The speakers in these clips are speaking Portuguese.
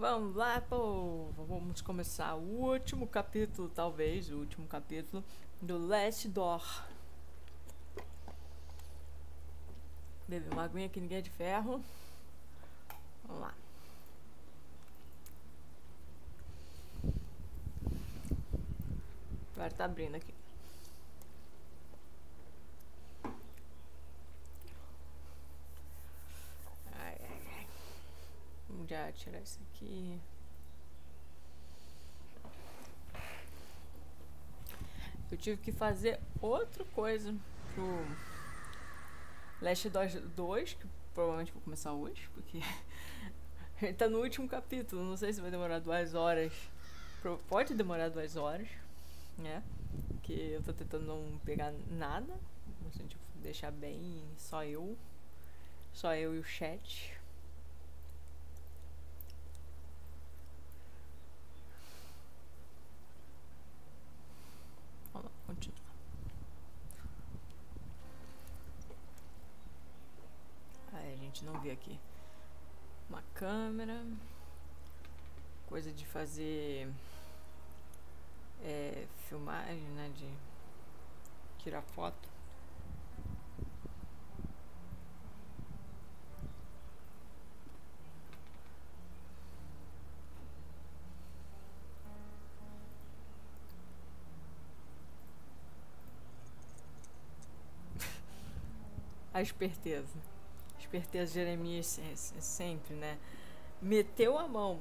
Vamos lá, povo. Vamos começar o último capítulo, talvez, o último capítulo do Last Door. Beber uma aguinha que ninguém é de ferro. Vamos lá. Agora tá abrindo aqui. Ai, ai, ai. Já tirar isso aqui. Eu tive que fazer outra coisa pro Last 2, que provavelmente vou começar hoje, porque ele tá no último capítulo. Não sei se vai demorar duas horas. Pode demorar duas horas, né? Que eu tô tentando não pegar nada. Assim, tipo, deixar bem só eu. Só eu e o chat. Vamos lá, continua. Aí a gente não vê aqui. Uma câmera. Coisa de fazer é, filmagem, né? De tirar foto. A esperteza. Esperteza de Jeremias é, é sempre, né? Meteu a mão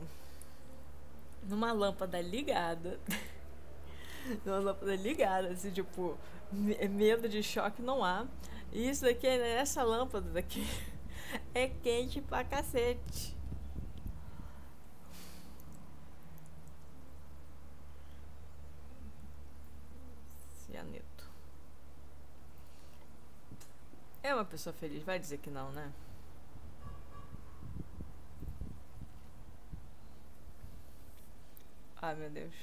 numa lâmpada ligada. numa lâmpada ligada, assim, tipo, medo de choque não há. E isso daqui, essa lâmpada daqui, é quente pra cacete. Cianeto. É uma pessoa feliz, vai dizer que não, né? Ai meu Deus.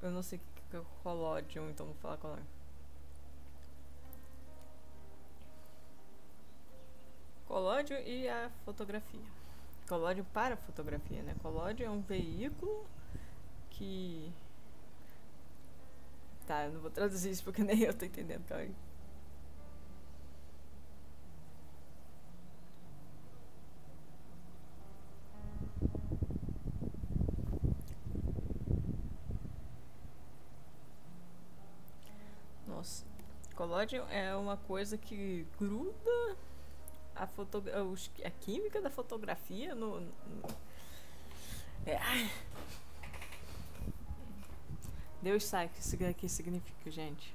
Eu não sei o que é colódio, então vou falar qual é. Colódio e a fotografia. Colódio para fotografia, né? Colódio é um veículo que. Tá, eu não vou traduzir isso porque nem eu tô entendendo, calma aí. É uma coisa que gruda a, foto, a química da fotografia no. no é. Deus sabe o que isso significa, gente.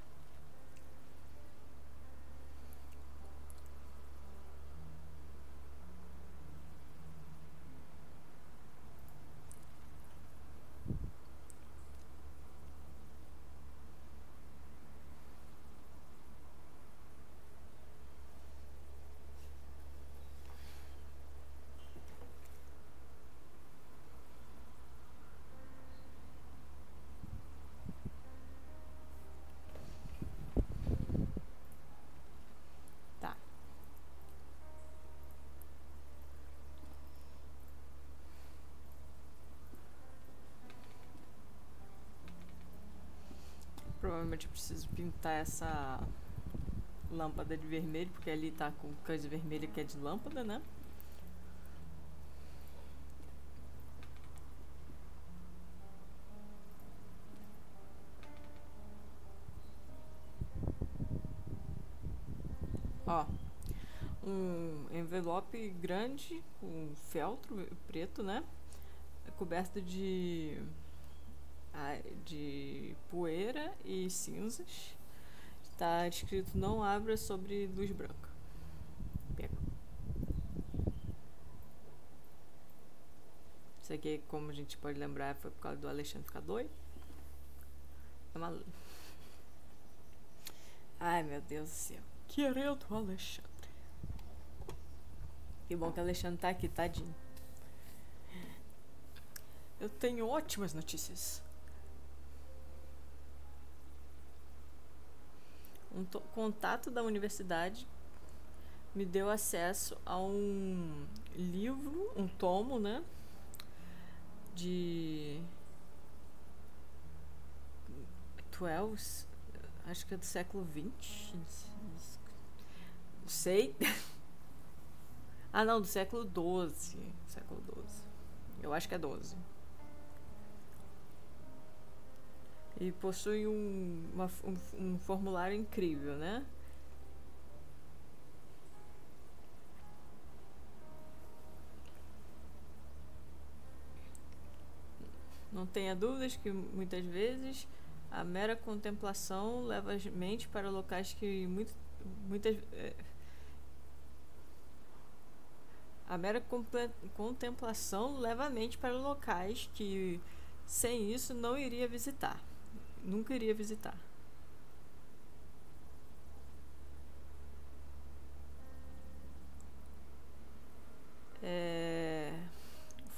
Tá. Provavelmente eu preciso pintar essa lâmpada de vermelho, porque ali tá com coisa vermelha que é de lâmpada, né? Ó, um envelope grande, com feltro preto, né? Coberto de de poeira e cinzas. Está escrito não abra sobre luz branca. Pega. Isso aqui, como a gente pode lembrar, foi por causa do Alexandre ficar doido. É. Ai, meu Deus do céu. Querendo o Alexandre. Que bom que o Alexandre tá aqui, tadinho. Eu tenho ótimas notícias. Um contato da universidade me deu acesso a um livro, um tomo, né? de 12, acho que é do século 20. Não sei. ah, não, do século 12. Século 12. Eu acho que é 12. E possui um, uma, um, um formulário incrível, né? Não tenha dúvidas que muitas vezes a mera contemplação leva a mente para locais que muito, muitas é, a mera contemplação leva a mente para locais que sem isso não iria visitar, nunca iria visitar.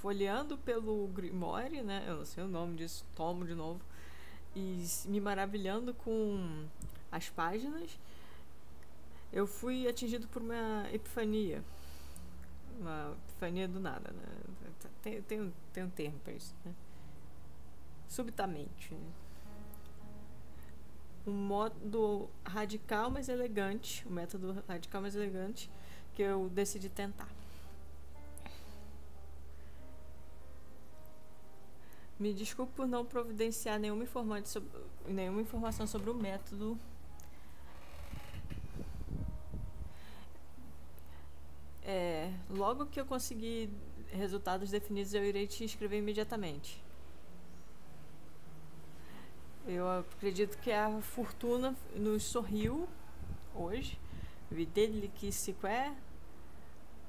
folheando pelo Grimoire, né? Eu não sei o nome disso, tomo de novo. E me maravilhando com as páginas, eu fui atingido por uma epifania. Uma epifania do nada, né? Tem, tem, tem um termo para isso, né? Subitamente. Um modo radical, mas elegante, um método radical, mas elegante, que eu decidi tentar. Me desculpe por não providenciar nenhuma, sobre, nenhuma informação sobre o método. É, logo que eu conseguir resultados definidos, eu irei te escrever imediatamente. Eu acredito que a fortuna nos sorriu hoje. Videle que se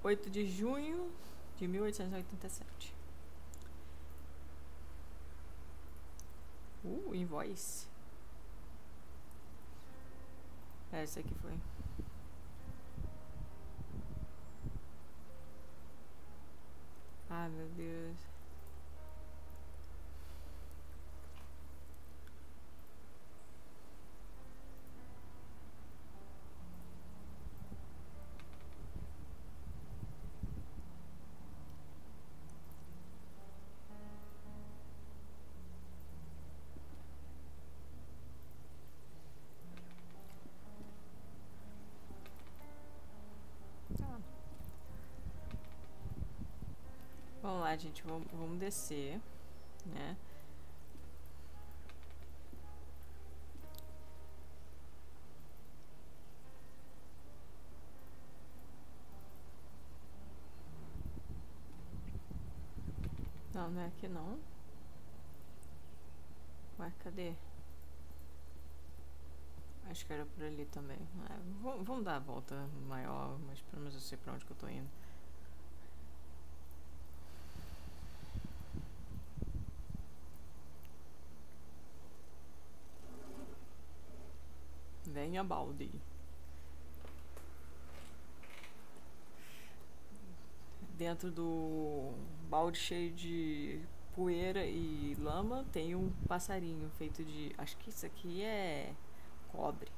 8 de junho de 1887. Uh, invoice. É, esse aqui foi. Ai, meu Deus. Gente, vamos, vamos descer, né? Não, não é aqui não. Ué, cadê? Acho que era por ali também. É, vamos dar a volta maior, mas pelo menos eu sei pra onde que eu tô indo. Balde. Dentro do balde cheio de poeira e lama tem um passarinho feito de. Acho que isso aqui é cobre.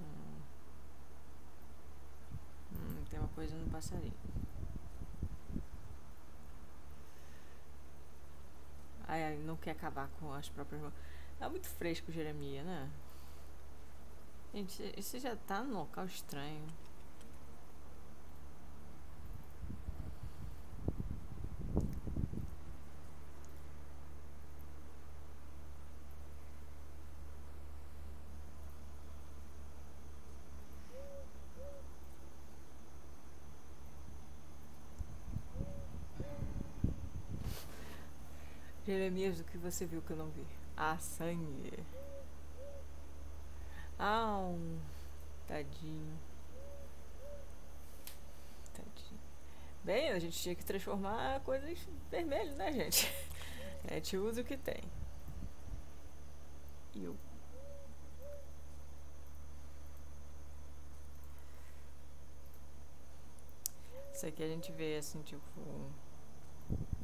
Hum, hum tem uma coisa no passarinho. Não quer acabar com as próprias mãos. É muito fresco, Jeremias, né? Gente, você já tá num local estranho. Jeremias, do que você viu que eu não vi? Ah, sangue. Ah, um... Tadinho. Tadinho. Bem, a gente tinha que transformar coisas vermelhas, né, gente? A gente usa o que tem. E eu... Isso aqui a gente vê, assim, tipo...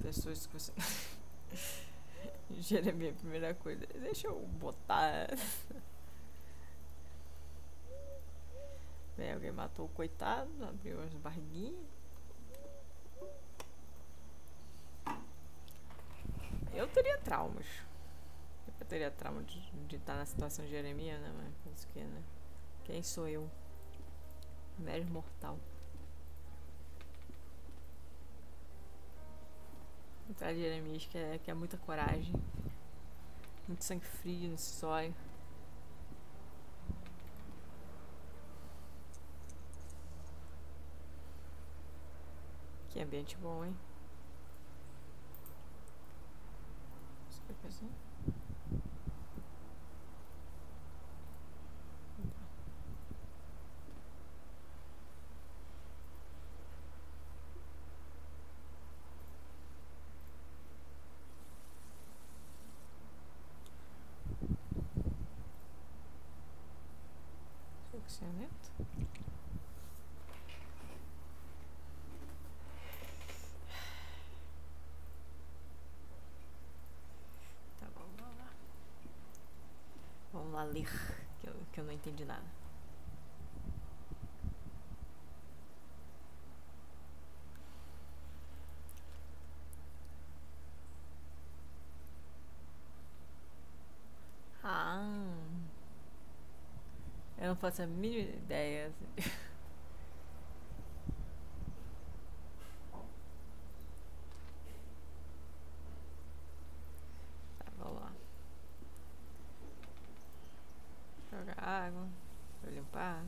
Pessoas que você... Jeremias, primeira coisa. Deixa eu botar. Bem, alguém matou o coitado, abriu as barriguinhas. Eu teria traumas. Eu teria trauma de, de estar na situação de Jeremias, né? Mas que, né? Quem sou eu? Mero mortal. Atrás de Jeremias, que é, que é muita coragem. Muito sangue frio nesse zóio. Que ambiente bom, hein? Pessoa. Funcionamento. Tá bom, vamos lá. Vamos lá ler, que eu, que eu não entendi nada. Ah. Eu não faço a mínima ideia. assim. Tá, vamos lá. Jogar água. Pra limpar.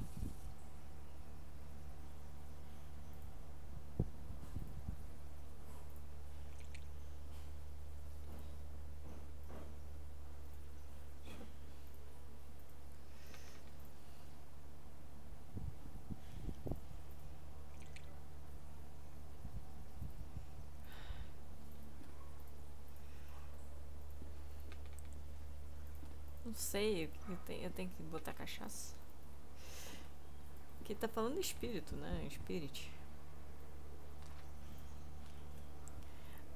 Não sei, eu tenho, eu tenho que botar cachaça. Aqui tá falando espírito, né? Spirit.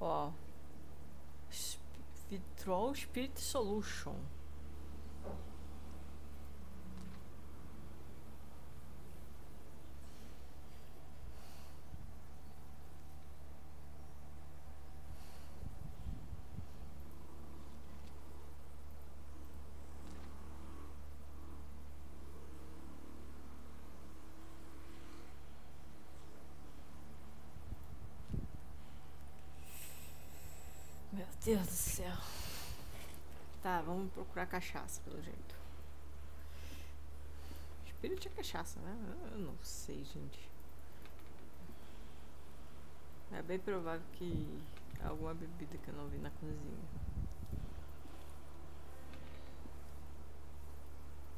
Ó. Vitrol Spirit Solution. Meu Deus do céu. Tá, vamos procurar cachaça, pelo jeito. Espírito é cachaça, né? Eu não sei, gente. É bem provável que alguma bebida que eu não vi na cozinha.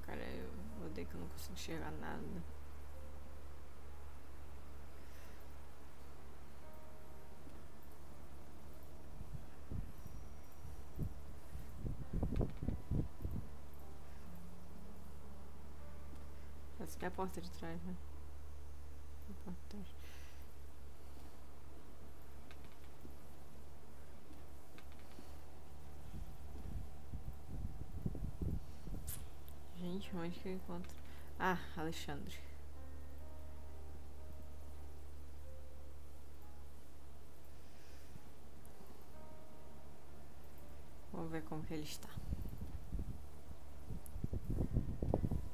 Cara, eu odeio que eu não consigo enxergar nada. É a porta de trás, né? A porta de trás. Gente, onde que eu encontro? Ah, Alexandre. Vamos ver como que ele está.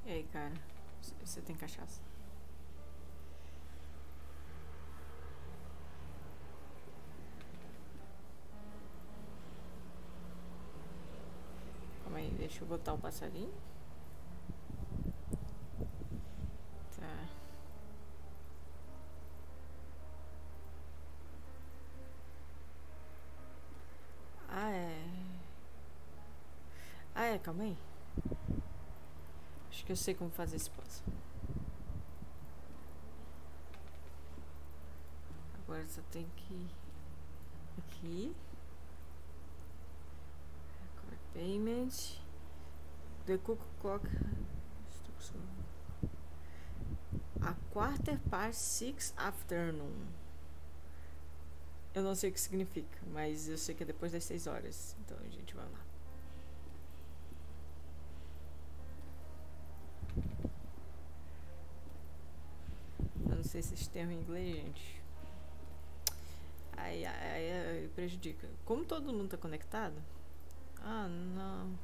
E aí, cara? Você tem cachaça? Calma aí, deixa eu botar o passarinho. Tá. Ah, é. Ah, é, calma aí. Que eu sei como fazer esse puzzle. Agora só tem que ir aqui. Record payment. The cook clock. A quarter past six afternoon. Eu não sei o que significa, mas eu sei que é depois das 6 horas. Então, gente, vamos lá. Sei se esse termo em inglês, gente. Aí, aí, aí prejudica. Como todo mundo tá conectado? Ah, não.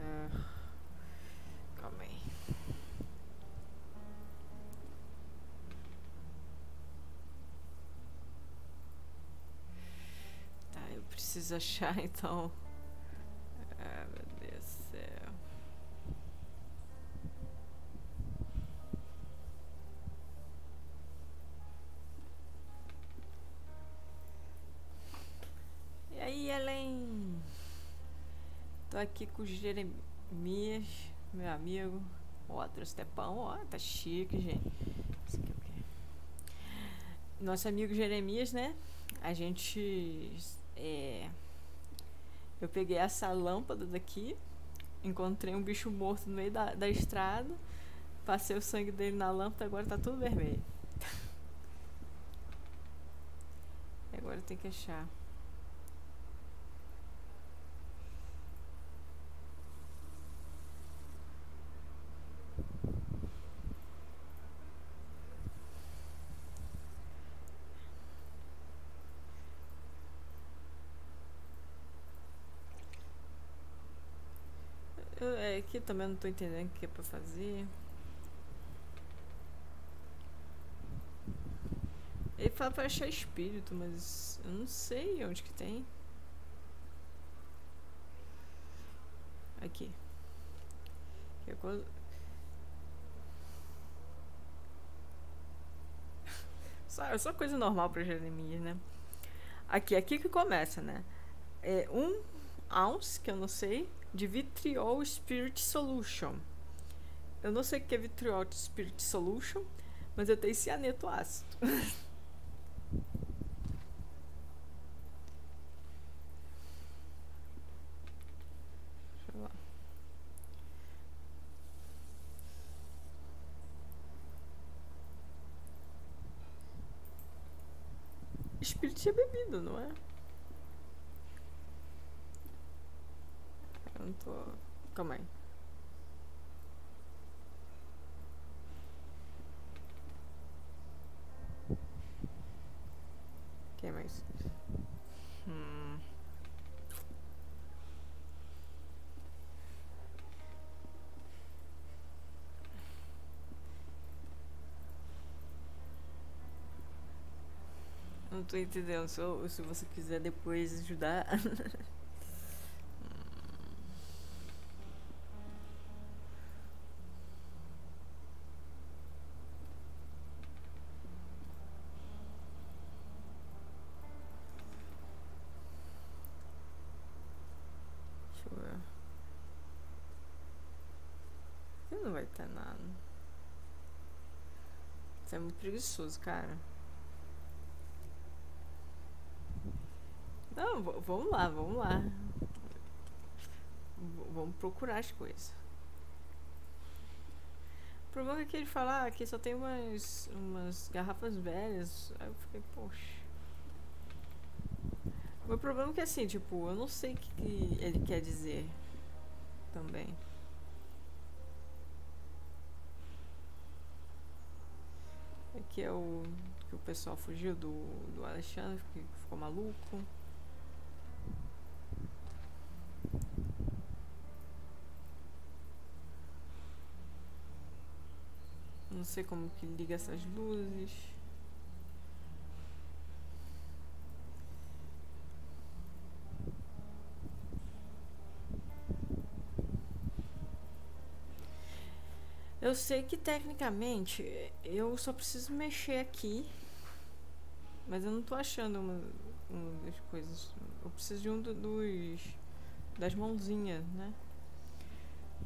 É. Calma aí. Tá, eu preciso achar então. Aqui com o Jeremias, meu amigo. Ó, trouxe até pão, ó, tá chique, gente. Isso aqui é o quê? Nosso amigo Jeremias, né? A gente. É, eu peguei essa lâmpada daqui, encontrei um bicho morto no meio da, da estrada, passei o sangue dele na lâmpada, agora tá tudo vermelho. Agora tem que achar. É, aqui também não tô entendendo o que é pra fazer. Ele fala pra achar espírito, mas eu não sei onde que tem. Aqui. Que é coisa... Só, só coisa normal pra Jeremias, né? Aqui, aqui que começa, né? É um ounce, que eu não sei, de Vitriol Spirit Solution. Eu não sei o que é Vitriol Spirit Solution, mas eu tenho cianeto ácido. Spirit é bebido, não é? Eu não tô. Calma aí. Quem mais? Hum. Não tô entendendo. Se, se você quiser depois ajudar. preguiçoso, cara. Não, vamos lá, vamos lá. V- vamos procurar as coisas. O problema é que ele fala ah, que só tem umas, umas garrafas velhas. Aí eu fiquei, poxa. O meu problema é que assim, tipo, eu não sei o que ele quer dizer também. Aqui é o que o pessoal fugiu do, do Alexandre, que ficou maluco. Não sei como que liga essas luzes. Eu sei que tecnicamente eu só preciso mexer aqui, mas eu não tô achando uma, uma das coisas. Eu preciso de um do- dos das mãozinhas, né?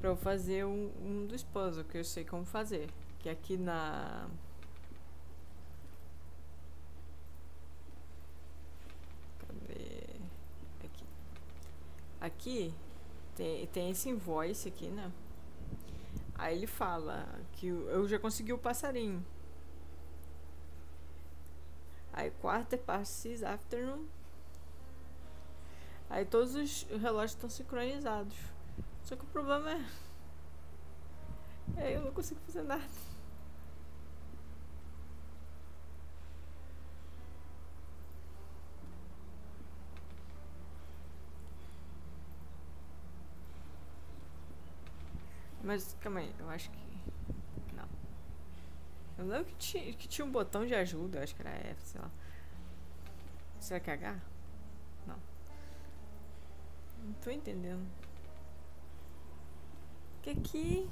Pra eu fazer um, um dos puzzles que eu sei como fazer. Que aqui na. Aqui tem, tem esse invoice aqui, né? Aí ele fala que eu já consegui o passarinho. Aí quarta passes afternoon. Aí todos os relógios estão sincronizados. Só que o problema é. É, eu não consigo fazer nada. Mas calma aí, eu acho que. Não. Eu lembro que tinha, que tinha um botão de ajuda, acho que era F, sei lá. Será que é H? Não. Não tô entendendo. Que aqui.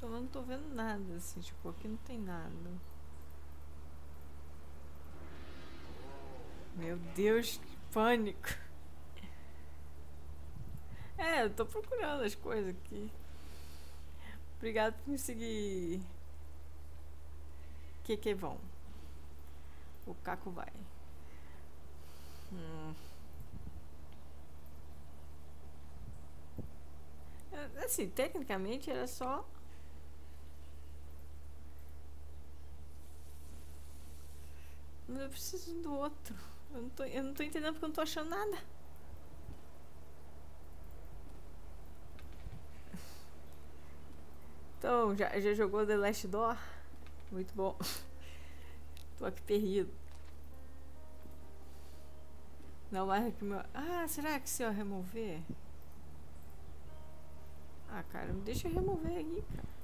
Eu não tô vendo nada, assim, tipo, aqui não tem nada. Meu Deus, que pânico. É, eu tô procurando as coisas aqui. Obrigado por me seguir. Que que vão? O Caco vai. Hum. É, assim, tecnicamente era só Mas eu preciso do outro. Eu não tô, eu não tô entendendo porque eu não tô achando nada. Então, já, já jogou The Last Door? Muito bom. tô aqui perdido. Não mais que meu. Ah, será que se eu remover? Ah, cara, deixa eu remover aqui, cara.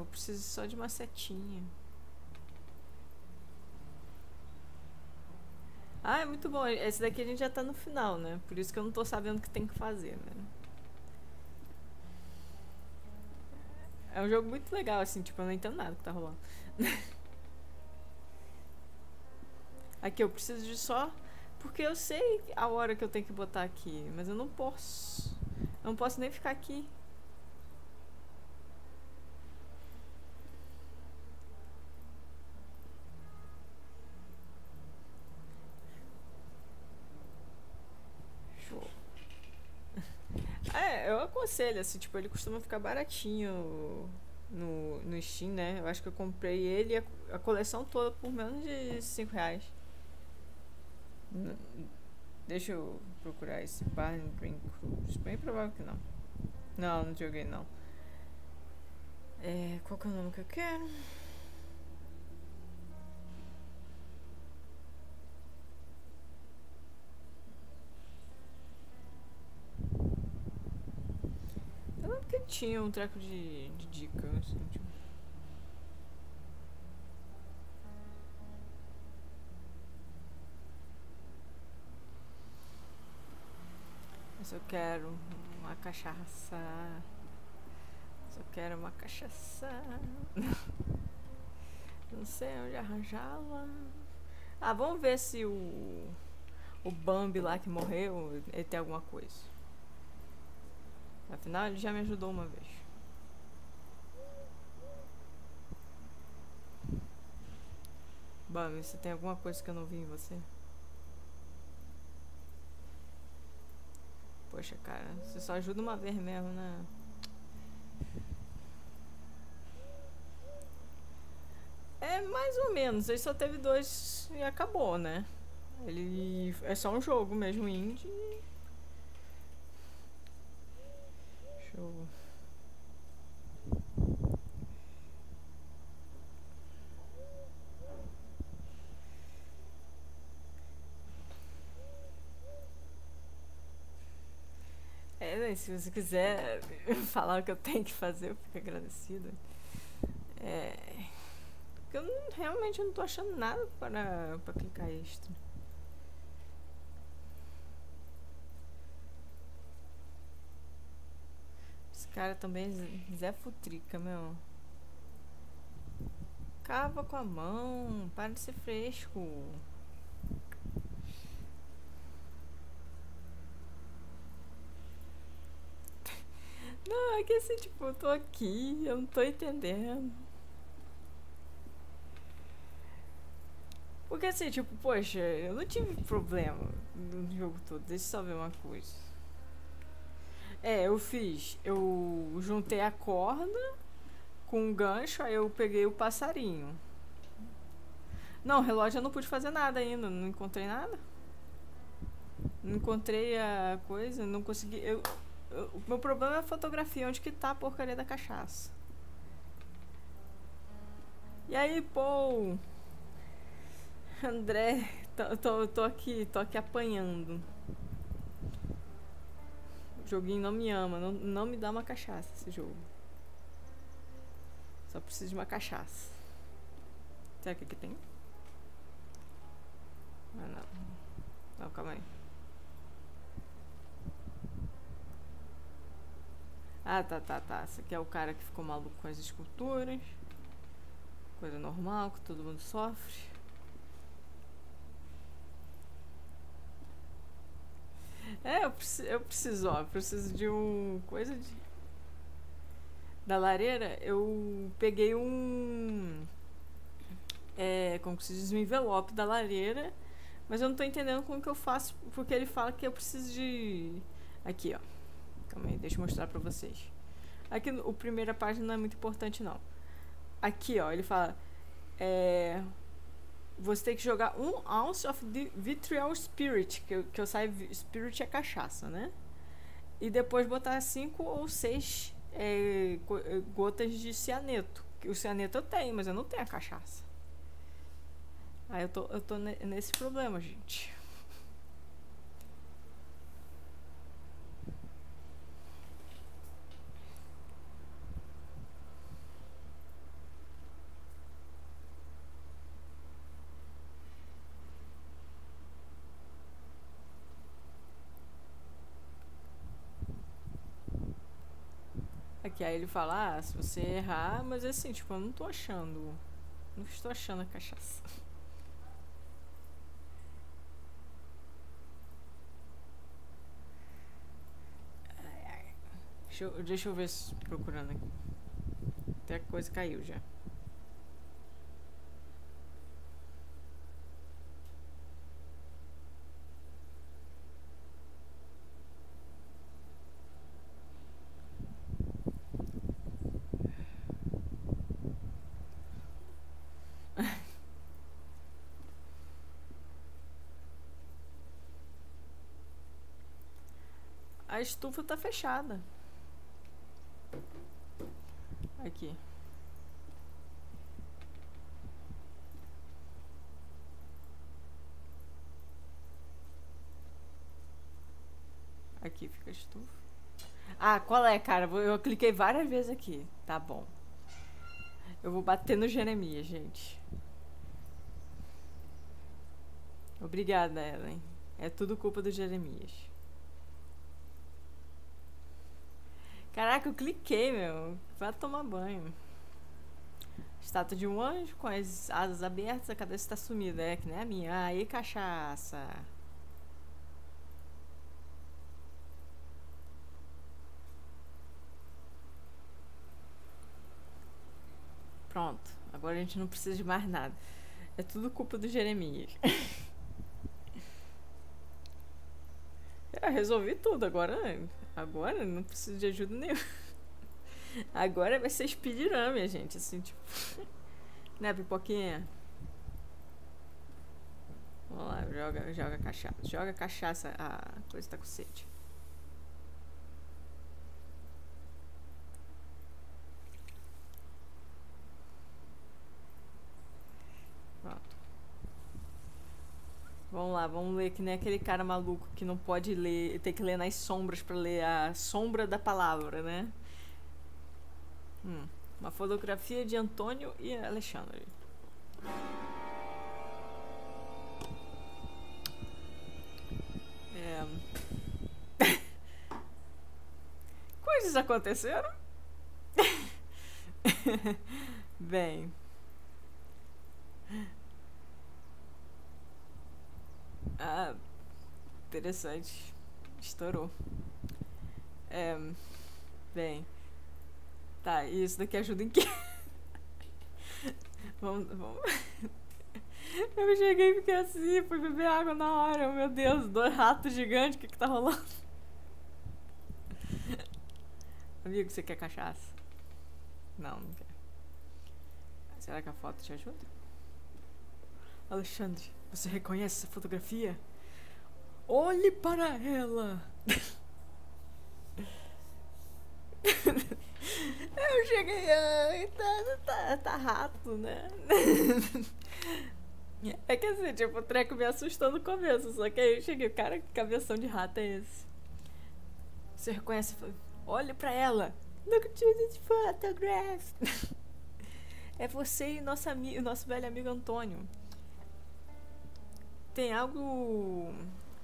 Eu preciso só de uma setinha. Ah, é muito bom. Esse daqui a gente já tá no final, né? Por isso que eu não tô sabendo o que tem que fazer, né? É um jogo muito legal, assim, tipo, eu não entendo nada que tá rolando. aqui, eu preciso de só... Porque eu sei a hora que eu tenho que botar aqui, mas eu não posso. Eu não posso nem ficar aqui. Aconselho, assim, tipo, ele costuma ficar baratinho no, no Steam, né? Eu acho que eu comprei ele a, a coleção toda por menos de 5 reais. Deixa eu procurar esse Barn Green Cruise. Bem provável que não. Não, não joguei não. É, qual que é o nome que eu quero? Tinha um treco de, de dica, assim, tipo. Eu quero uma cachaça. Mas eu quero uma cachaça. Não sei onde arranjá-la. Ah, vamos ver se o. O Bambi lá que morreu, ele tem alguma coisa. Afinal, ele já me ajudou uma vez. Bami, você tem alguma coisa que eu não vi em você? Poxa, cara, você só ajuda uma vez mesmo, né? É mais ou menos, ele só teve dois e acabou, né? Ele é só um jogo mesmo indie Show. É, né, se você quiser falar o que eu tenho que fazer, eu fico agradecida. É, eu não, realmente não tô achando nada para, para clicar extra. Cara também, Zé Futrica, meu. Cava com a mão, para de ser fresco. Não, é que assim, tipo, eu tô aqui, eu não tô entendendo. Porque assim, tipo, poxa, eu não tive problema no jogo todo. Deixa eu só ver uma coisa. É, eu fiz. Eu juntei a corda com um gancho, aí eu peguei o passarinho. Não, relógio eu não pude fazer nada ainda, não encontrei nada. Não encontrei a coisa, não consegui. Eu, eu, o meu problema é a fotografia, onde que tá a porcaria da cachaça. E aí, pô. André, tô, tô, tô aqui, tô aqui apanhando. Joguinho não me ama, não, não me dá uma cachaça esse jogo. Só preciso de uma cachaça. Será que aqui tem? Ah, não. Não, calma aí. Ah, tá, tá, tá. Esse aqui é o cara que ficou maluco com as esculturas. Coisa normal, que todo mundo sofre. É, eu preciso, eu preciso, ó, preciso de um coisa de da lareira, eu peguei um é, como se diz, um envelope da lareira, mas eu não tô entendendo como que eu faço, porque ele fala que eu preciso de aqui, ó. Calma aí, deixa eu mostrar pra vocês. Aqui, o primeira página não é muito importante, não. Aqui, ó, ele fala é, você tem que jogar um ounce of vitriol spirit, que eu, que eu saiba, spirit é cachaça, né? E depois botar cinco ou seis é, é, gotas de cianeto. O cianeto eu tenho, mas eu não tenho a cachaça. Aí eu tô, eu tô nesse problema, gente. Que aí ele fala, ah, se você errar, mas é assim, tipo, eu não tô achando. Não estou achando a cachaça. Deixa eu, deixa eu ver procurando aqui. Até a coisa caiu já. A estufa tá fechada. Aqui. Aqui fica a estufa. Ah, qual é, cara? Eu cliquei várias vezes aqui. Tá bom. Eu vou bater no Jeremias, gente. Obrigada, Ellen. É tudo culpa do Jeremias. Caraca, eu cliquei, meu. Vai tomar banho. Estátua de um anjo com as asas abertas, a cabeça está sumida. É que nem a minha. Aí, cachaça. Pronto. Agora a gente não precisa de mais nada. É tudo culpa do Jeremias. Eu resolvi tudo. Agora Agora não preciso de ajuda nenhuma. Agora vai ser speedrun, minha gente. Assim, tipo. né, pipoquinha? Vamos lá, joga, joga cachaça. Joga cachaça. A coisa tá com sede. Vamos lá, vamos ler que nem aquele cara maluco que não pode ler, tem que ler nas sombras para ler a sombra da palavra, né? Hum, uma fotografia de Antônio e Alexandre. É... Coisas aconteceram? Bem. Ah, interessante. Estourou. É, bem. Tá, e isso daqui ajuda em quê? vamos, vamos. Eu cheguei e fiquei assim, fui beber água na hora. Meu Deus, dois ratos gigantes, o que que tá rolando? Amigo, você quer cachaça? Não, não quer. Será que a foto te ajuda? Alexandre, você reconhece essa fotografia? Olhe para ela! Eu cheguei, ai, tá, tá, tá rato, né? É que assim, tipo, o treco me assustou no começo, só que aí eu cheguei, cara, que cabeção de rato é esse? Você reconhece? Olhe pra ela! Look to this photograph! É você e nosso, nosso velho amigo Antônio. Tem algo.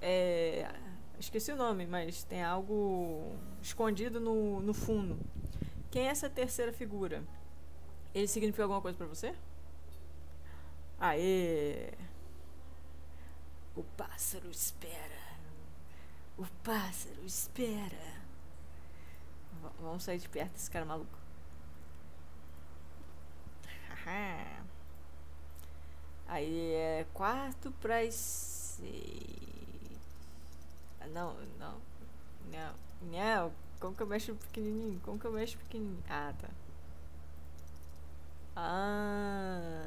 É, esqueci o nome, mas tem algo escondido no, no fundo. Quem é essa terceira figura? Ele significa alguma coisa para você? Aê! O pássaro espera. O pássaro espera. V vamos sair de perto desse cara maluco. Aí é quarto para não, não. Não. Não. Como que eu mexo pequenininho? Como que eu mexo pequenininho? Ah, tá. Ah.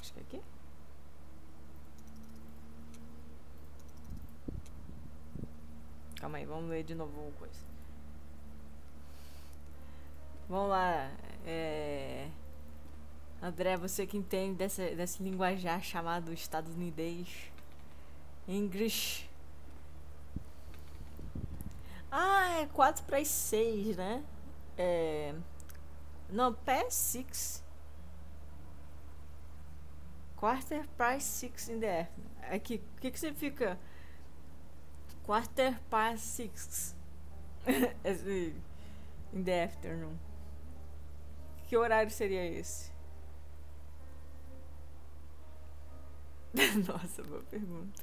Acho que é aqui. Calma aí, vamos ler de novo uma coisa. Vamos lá. É... André, você que entende dessa, desse linguajar chamado estadunidense. English. Ah, é 4 para as 6, né? É... Não, PS6. Quarter past 6 in the afternoon. Aqui, o que, que significa quarter past 6? in the afternoon. Que horário seria esse? Nossa, boa pergunta.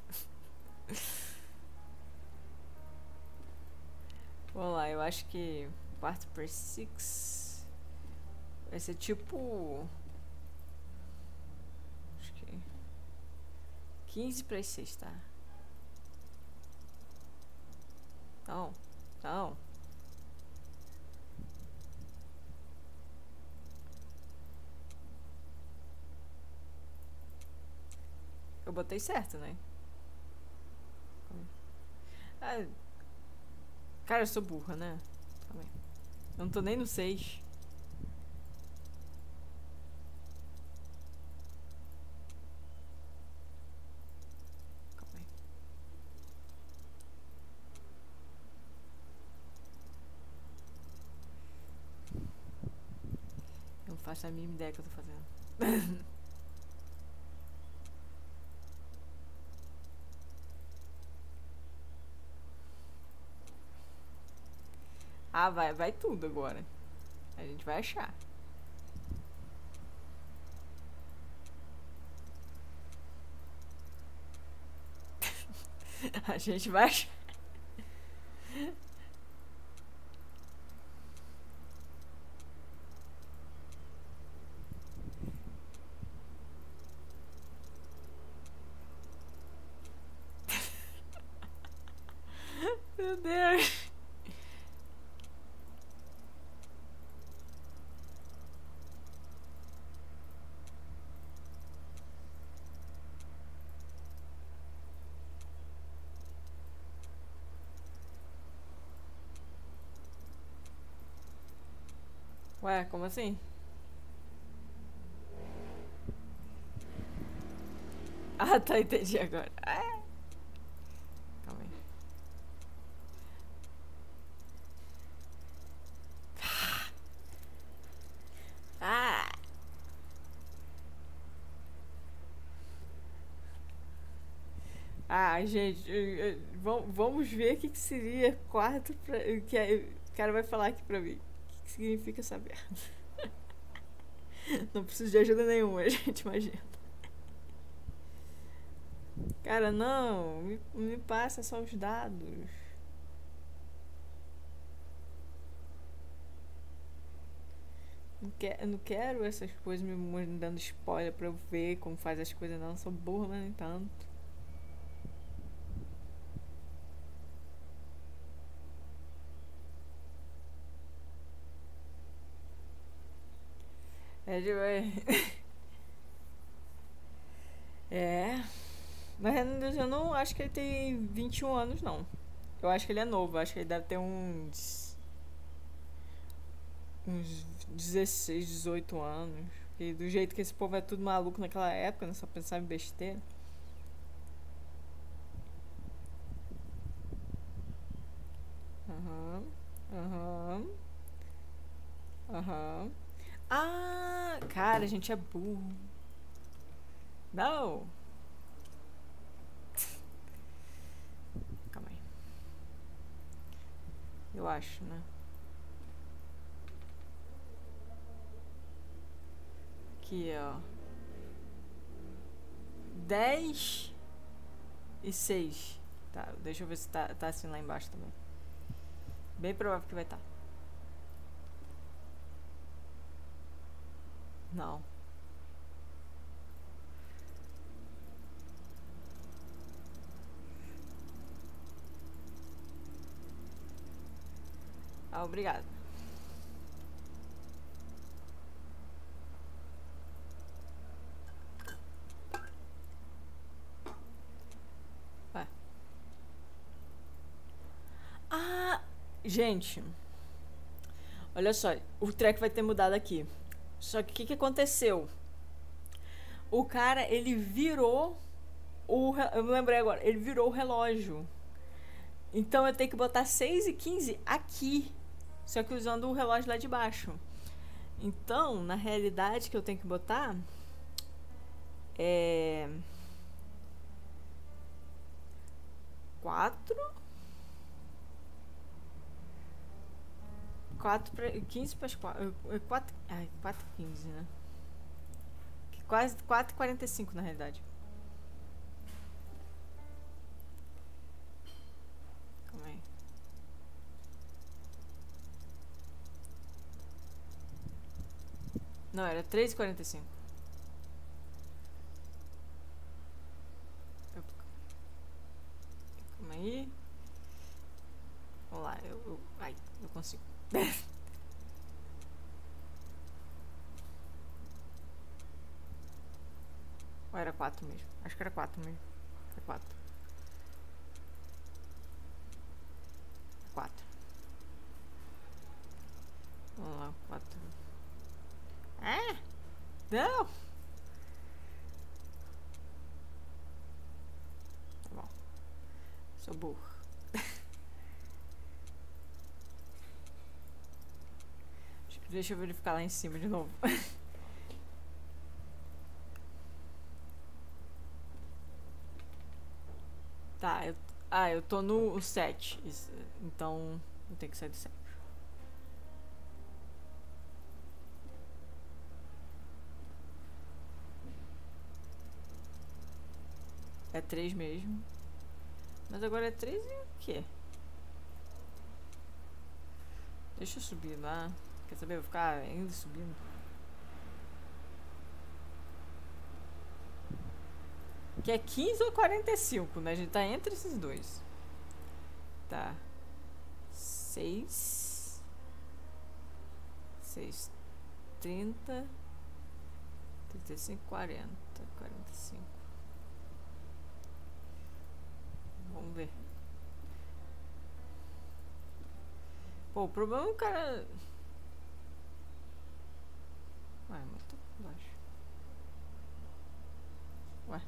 Vamos lá, eu acho que quarto per six vai ser tipo. Acho que. 15 para 6, tá? Não, não. Eu botei certo, né? Ah, cara, eu sou burra, né? Eu não tô nem no 6. Calma aí. Eu não faço a mínima ideia que eu tô fazendo. Ah, vai, vai tudo agora. A gente vai achar. A gente vai achar. Meu Deus. Ué, como assim? Ah, tá, entendi agora. Ah. Calma aí. Ah! Ah, gente, vamos ver o que seria quarto pra, que o cara vai falar aqui pra mim significa saber. Não preciso de ajuda nenhuma, gente imagina. Cara, não, me, me passa só os dados. Não, não quero essas coisas me dando spoiler pra eu ver como faz as coisas, não. Sou burra, mas nem tanto. É de. É. Mas eu não acho que ele tem 21 anos, não. Eu acho que ele é novo. Acho que ele deve ter uns. Uns 16, 18 anos. E do jeito que esse povo é tudo maluco naquela época, né? só pensava em besteira. Aham. Aham. Aham. Ah, cara, a gente é burro. Não. Calma aí. Eu acho, né? Aqui, ó. Dez e seis. Tá, deixa eu ver se tá, tá assim lá embaixo também. Bem provável que vai estar. Tá. Não. Ah, obrigado. Ué. Ah, gente. Olha só, o track vai ter mudado aqui. Só que o que, que aconteceu? O cara, ele virou o. Eu me lembrei agora, ele virou o relógio. Então eu tenho que botar 6 e 15 aqui. Só que usando o relógio lá de baixo. Então, na realidade, que eu tenho que botar é. 4 4 para 15 para as 4, 4 ai, 4 15, né? Quase 4 45 na realidade. Não, era 3h45. Calma aí. Vamos lá, eu, eu. Ai, eu consigo. Ou era 4 mesmo? Acho que era 4 mesmo. Era 4. 4. Vamos lá, 4. É? Não. Tá bom. Sou burro. Deixa eu verificar lá em cima de novo. tá, eu, ah, eu tô no 7. Então, eu tenho que sair do 7. É 3 mesmo. Mas agora é 3 e o quê? Deixa eu subir lá. Quer saber? Vou ficar indo subindo. Que é 15 ou 45, né? A gente tá entre esses dois. Tá. 6. 6. 30. 35, 40. 45. Vamos ver. Pô, o problema é o cara. Ué, por baixo. Ué.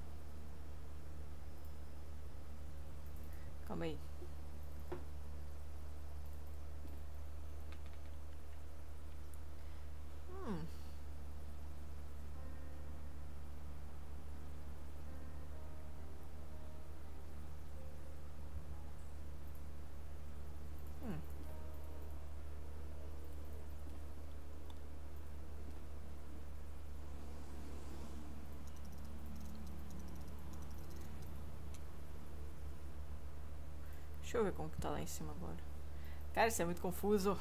Calma aí. Deixa eu ver como que tá lá em cima agora. Cara, isso é muito confuso.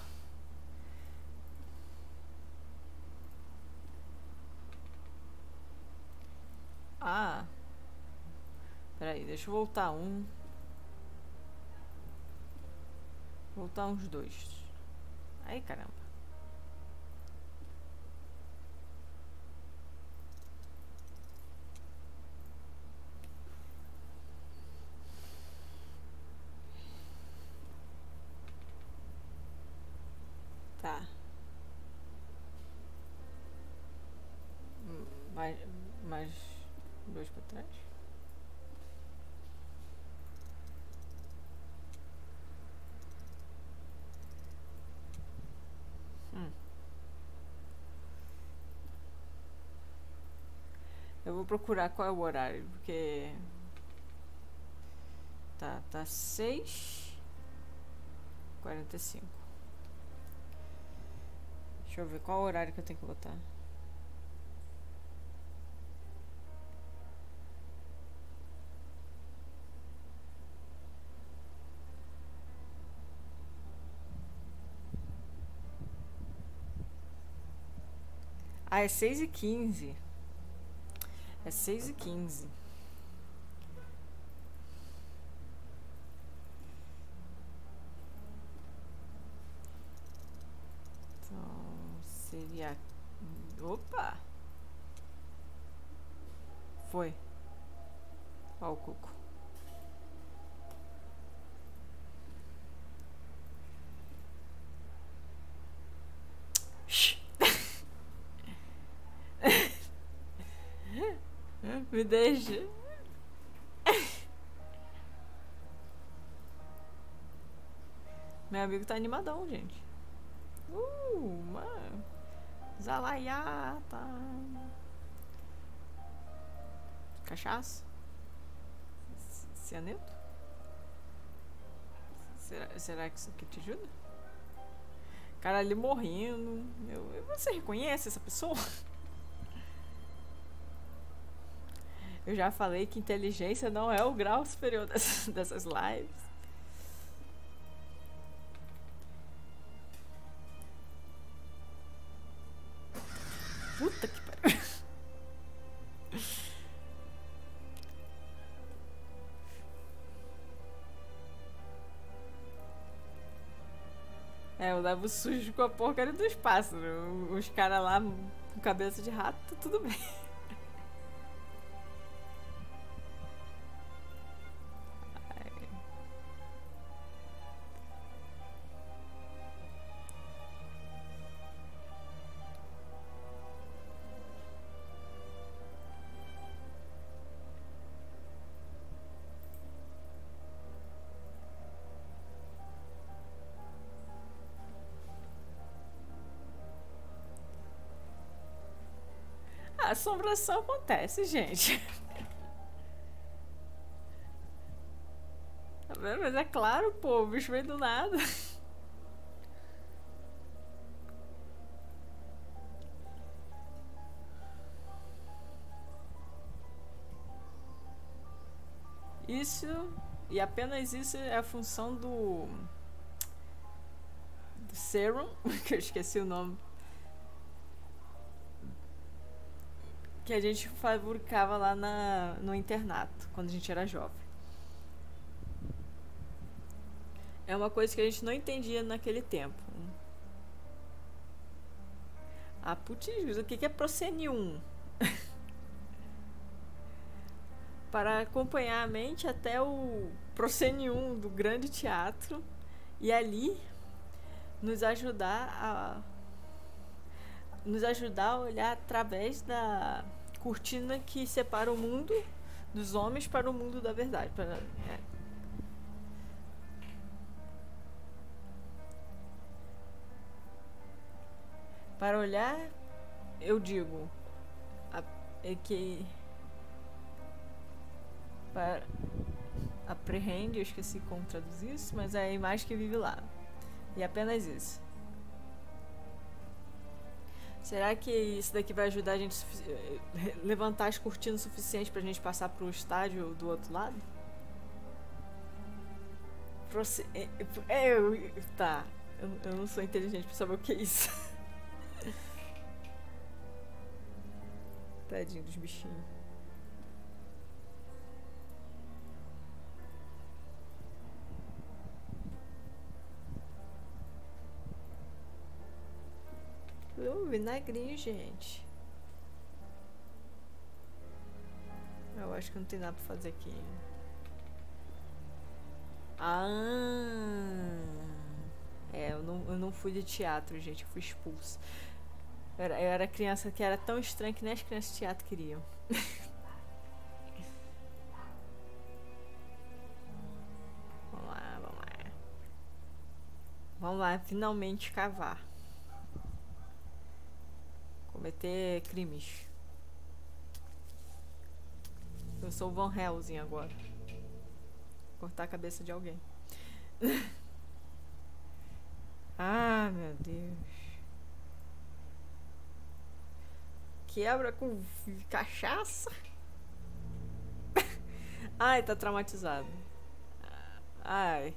Ah. Peraí, deixa eu voltar um. Voltar uns dois. Aí, caramba. Tá. Hum, Mais, mais dois pra trás? Hum. Eu vou procurar qual é o horário, porque. Tá, tá seis quarenta e cinco. Deixa eu ver qual o horário que eu tenho que botar. Ah, é seis e quinze. É seis e quinze. Então, seria... Opa! Foi. Ó o cuco. Me. Meu amigo tá animadão, gente. Uh, mano. Zalaiata. Cachaça? C- Cianeto? Será, será que isso aqui te ajuda? Cara ali morrendo. Meu, você reconhece essa pessoa? Eu já falei que inteligência não é o grau superior dessas, dessas lives. Puta que pariu. É, eu levo sujo com a porcaria dos pássaros. Os caras lá com cabeça de rato, tudo bem. Assombração acontece, gente. Mas é claro, pô, o bicho veio do nada. Isso, e apenas isso é a função do, do serum, que eu esqueci o nome. Que a gente fabricava lá na, no internato, quando a gente era jovem. É uma coisa que a gente não entendia naquele tempo. Ah, putz, o que é Procenium? Para acompanhar a mente até o Procenium do grande teatro e ali nos ajudar a nos ajudar a olhar através da cortina que separa o mundo dos homens para o mundo da verdade. Para, é. Para olhar, eu digo, a, é que para aprehende, eu esqueci como traduzir isso, mas é a imagem que vive lá. E apenas isso. Será que isso daqui vai ajudar a gente sufici- eh, levantar as cortinas suficientes pra gente passar pro estádio do outro lado? Proce- é, é, eu, tá. Eu, eu não sou inteligente pra saber o que é isso. Tadinho dos bichinhos. Vinagrinho, gente. Eu acho que não tem nada pra fazer aqui. Ah, É, eu não, eu não fui de teatro, gente, eu fui expulsa. Eu era, eu era criança que era tão estranha que nem as crianças de teatro queriam. vamos lá, vamos lá. Vamos lá, finalmente cavar. Cometer crimes. Eu sou o Van Helsing agora. Cortar a cabeça de alguém. ah, meu Deus. Quebra com cachaça. Ai, tá traumatizado. Ai.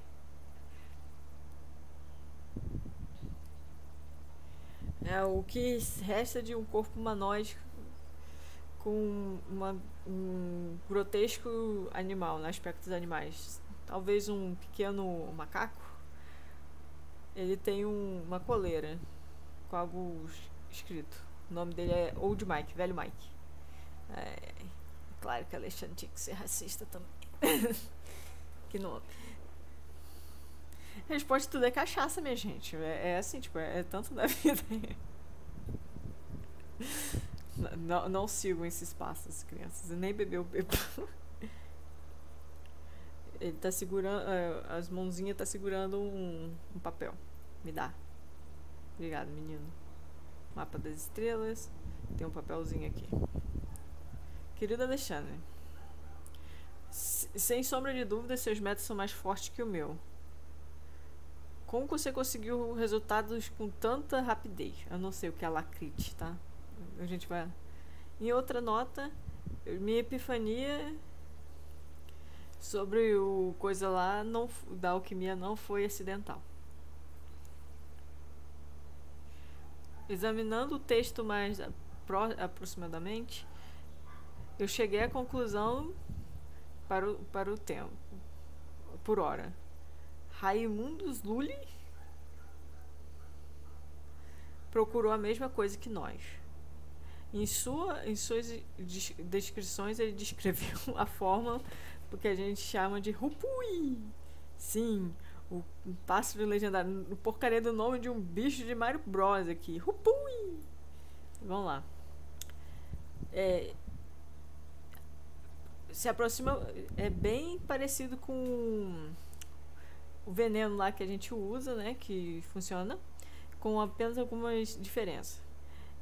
É o que resta de um corpo humanoide com uma, um grotesco animal, né, aspecto dos animais. Talvez um pequeno macaco. Ele tem um, uma coleira com algo escrito. O nome dele é Old Mike, velho Mike. É, claro que Alexandre tinha que ser racista também. que nome. Resposta tudo é cachaça, minha gente. É, é assim, tipo, é, é tanto da vida. Não, não sigam esses passos, crianças. Nem bebeu bebo. Ele tá segurando. É, as mãozinhas tá segurando um, um papel. Me dá. Obrigado, menino. Mapa das estrelas. Tem um papelzinho aqui. Querido Alexandre. Sem sombra de dúvida, seus métodos são mais fortes que o meu. Como você conseguiu resultados com tanta rapidez? Eu não sei o que é lacrite, tá? a gente vai. Em outra nota, minha epifania sobre o coisa lá não, da alquimia não foi acidental. Examinando o texto mais apro aproximadamente, eu cheguei à conclusão para o, para o tempo, por hora. Raimundus Lully procurou a mesma coisa que nós. Em, sua, em suas descrições, ele descreveu a forma que a gente chama de Rupui. Sim, o pássaro legendário. O porcaria do nome de um bicho de Mario Bros aqui. Rupui! Vamos lá. É, se aproxima. É bem parecido com o veneno lá que a gente usa, né? Que funciona. Com apenas algumas diferenças.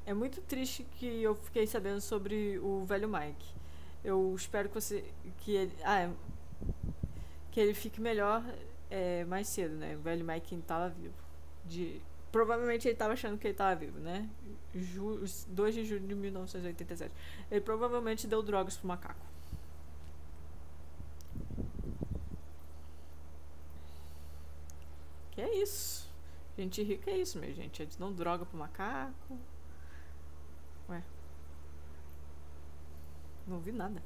É muito triste que eu fiquei sabendo sobre o velho Mike. Eu espero que você. que ele. Ah, que ele fique melhor é, mais cedo, né? O velho Mike estava vivo. De, provavelmente ele estava achando que ele estava vivo, né? Ju, 2 de julho de 1987. Ele provavelmente deu drogas pro macaco. Que é isso? Gente rica é isso, minha gente. Eles dão droga pro macaco. Ué. Não ouvi nada.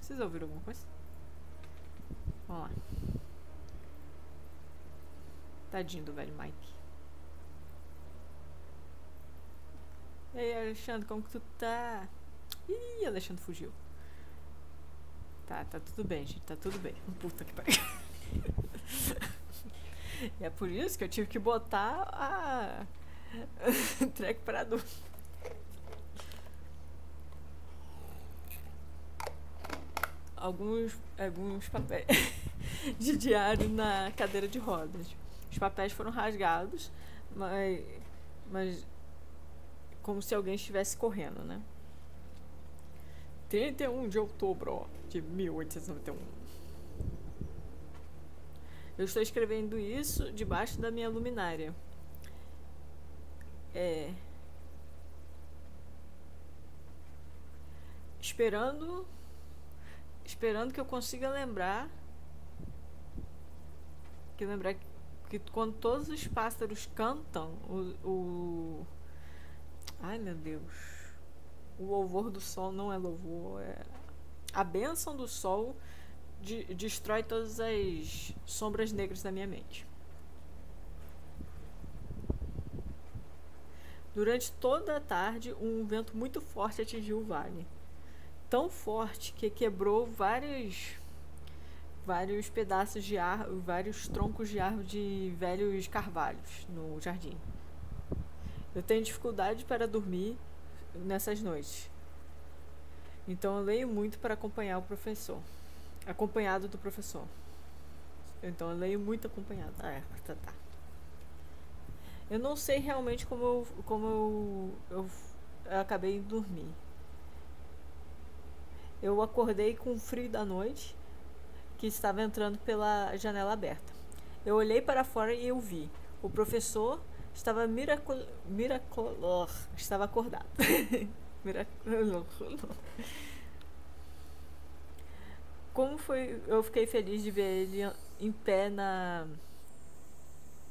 Vocês ouviram alguma coisa? Vamos lá. Tadinho do velho Mike. E aí, Alexandre, como que tu tá? Ih, Alexandre fugiu. Tá, tá tudo bem, gente. Tá tudo bem. Puta que pariu. e é por isso que eu tive que botar a. track para adulto. alguns, alguns papéis de diário na cadeira de rodas. Os papéis foram rasgados, mas, mas como se alguém estivesse correndo, né? 31 de outubro de 1891. Eu estou escrevendo isso debaixo da minha luminária. É. Esperando esperando que eu consiga lembrar que lembrar que quando todos os pássaros cantam o, o ai meu Deus o louvor do sol não é louvor é a bênção do sol de, destrói todas as sombras negras da minha mente Durante toda a tarde, um vento muito forte atingiu o vale tão forte que quebrou vários vários pedaços de árvore, vários troncos de árvore de velhos carvalhos no jardim. Eu tenho dificuldade para dormir nessas noites. Então eu leio muito para acompanhar o professor. Acompanhado do professor. Então eu leio muito acompanhado. Ah, é, tá, tá. Eu não sei realmente como eu, como eu, eu, eu acabei de dormir. Eu acordei com o frio da noite que estava entrando pela janela aberta. Eu olhei para fora e eu vi. O professor estava miracul... miraculor, estava acordado. miraculor. Como foi, eu fiquei feliz de ver ele em pé na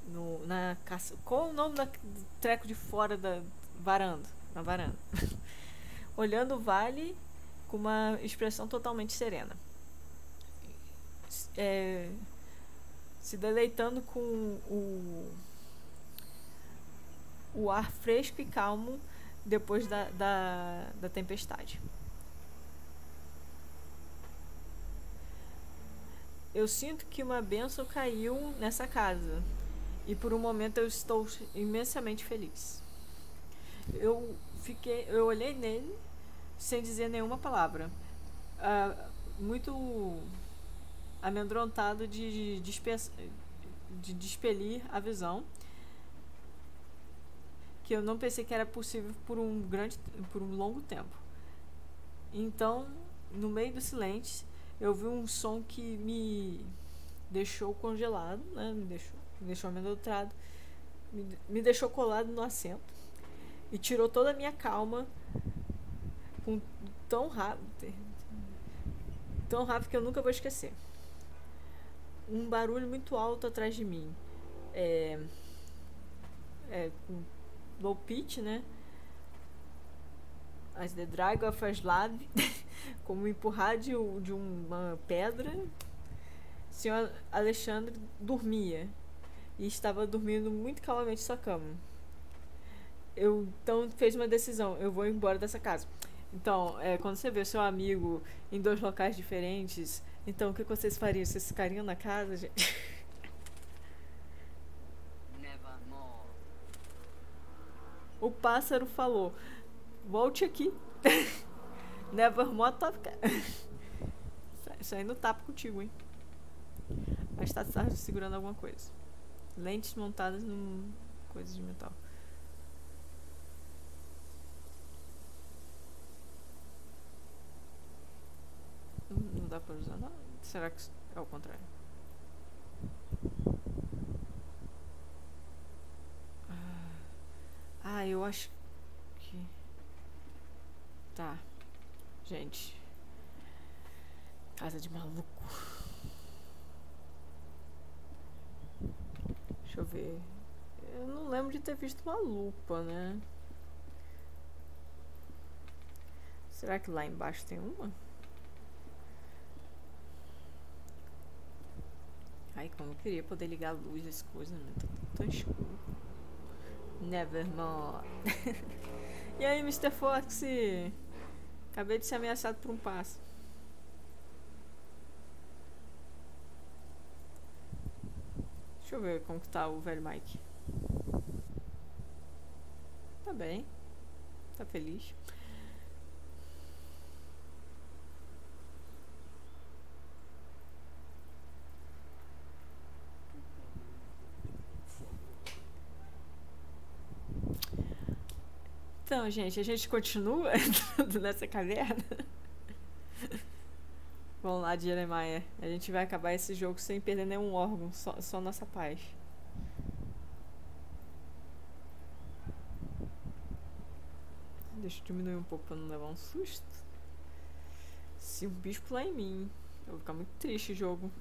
no, na caça. Qual o nome do treco de fora da varanda? Na varanda. Olhando o vale com uma expressão totalmente serena. É, se deleitando com o, o ar fresco e calmo depois da, da, da tempestade. Eu sinto que uma benção caiu nessa casa e por um momento eu estou imensamente feliz. Eu fiquei, eu olhei nele sem dizer nenhuma palavra, uh, muito amedrontado de, de, de despelir a visão que eu não pensei que era possível por um grande por um longo tempo. Então, no meio do silêncio, eu vi um som que me deixou congelado, né? Me deixou me deixou amedrontado, me, me deixou colado no assento e tirou toda a minha calma com tão rápido, tão rápido que eu nunca vou esquecer. Um barulho muito alto atrás de mim, é, é com low pitch, né? As The Dragon of Aslab, como empurrar de, de uma pedra. O senhor Alexandre dormia e estava dormindo muito calmamente em sua cama. Eu então fez uma decisão, eu vou embora dessa casa. Então, é, quando você vê o seu amigo em dois locais diferentes, então o que vocês fariam? Vocês ficariam na casa, gente? o pássaro falou: Volte aqui. Nevermore tá. Isso aí não tapa contigo, hein? Mas tá segurando alguma coisa. Lentes montadas em coisas de metal. Não dá pra usar nada? Será que é o contrário? Ah, eu acho que... Tá. Gente. Casa de maluco. Deixa eu ver. Eu não lembro de ter visto uma lupa, né? Será que lá embaixo tem uma? Ai, como eu queria poder ligar a luz, as coisas, né? Tá escuro. Nevermore. e aí, Mr. Fox? Acabei de ser ameaçado por um pássaro. Deixa eu ver como que tá o velho Mike. Tá bem. Tá feliz. Então, gente, a gente continua nessa caverna. Vamos lá, Jeremiah. A gente vai acabar esse jogo sem perder nenhum órgão, só, só nossa paz. Deixa eu diminuir um pouco pra não levar um susto. Se um bicho pular em mim, eu vou ficar muito triste o jogo.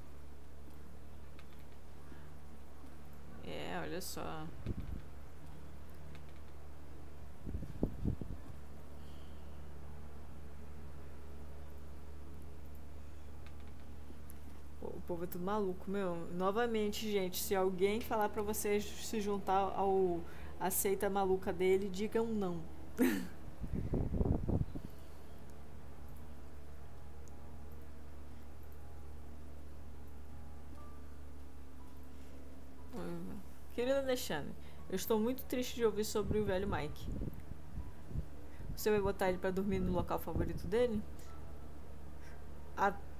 É, olha só. povo é tudo maluco, meu. Novamente, gente, se alguém falar para vocês se juntar ao aceita maluca dele, digam não. Querida Alexandre, eu estou muito triste de ouvir sobre o velho Mike. Você vai botar ele para dormir no local favorito dele? Até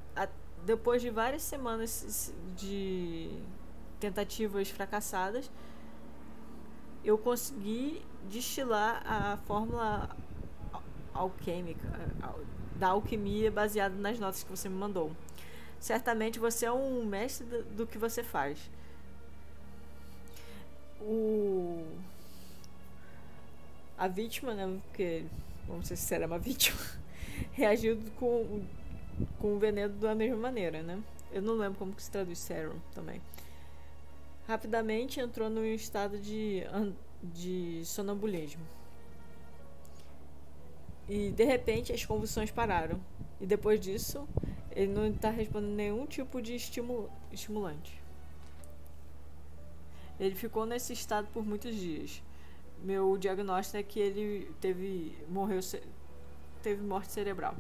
depois de várias semanas de tentativas fracassadas, eu consegui destilar a fórmula alquímica da alquimia baseada nas notas que você me mandou. Certamente você é um mestre do, que você faz. O a vítima, né, porque vamos ser sinceros, é uma vítima, reagiu com com o veneno da mesma maneira, né? Eu não lembro como que se traduz serum também. Rapidamente entrou no estado de, de sonambulismo. E de repente as convulsões pararam. E depois disso, ele não está respondendo nenhum tipo de estimul estimulante. Ele ficou nesse estado por muitos dias. Meu diagnóstico é que ele teve morreu teve morte cerebral.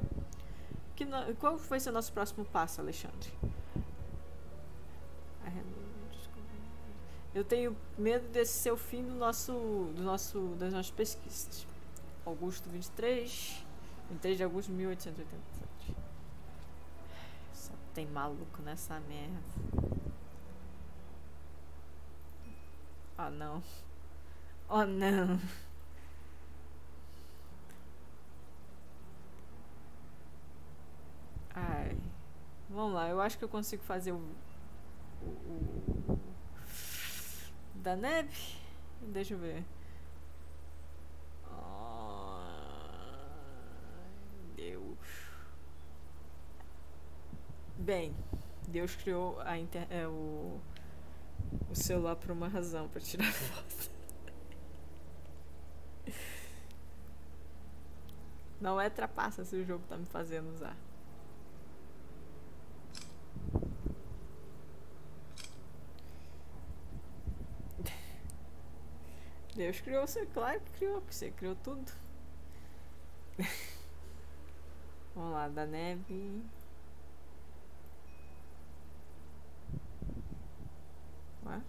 Que, qual vai ser o nosso próximo passo, Alexandre? Eu tenho medo desse ser o fim do nosso, do nosso, das nossas pesquisas. Augusto 23, 23 de agosto de 1887. Só tem maluco nessa merda. Oh não. Oh não. Ai. Vamos lá, eu acho que eu consigo fazer o, o, da neve. Deixa eu ver. Deus. Bem, Deus criou a inter, é, o, o celular por uma razão, para tirar foto. Não é trapaça se o jogo tá me fazendo usar. Deus criou você, claro que criou, porque você criou tudo. Vamos lá, da neve. Ué?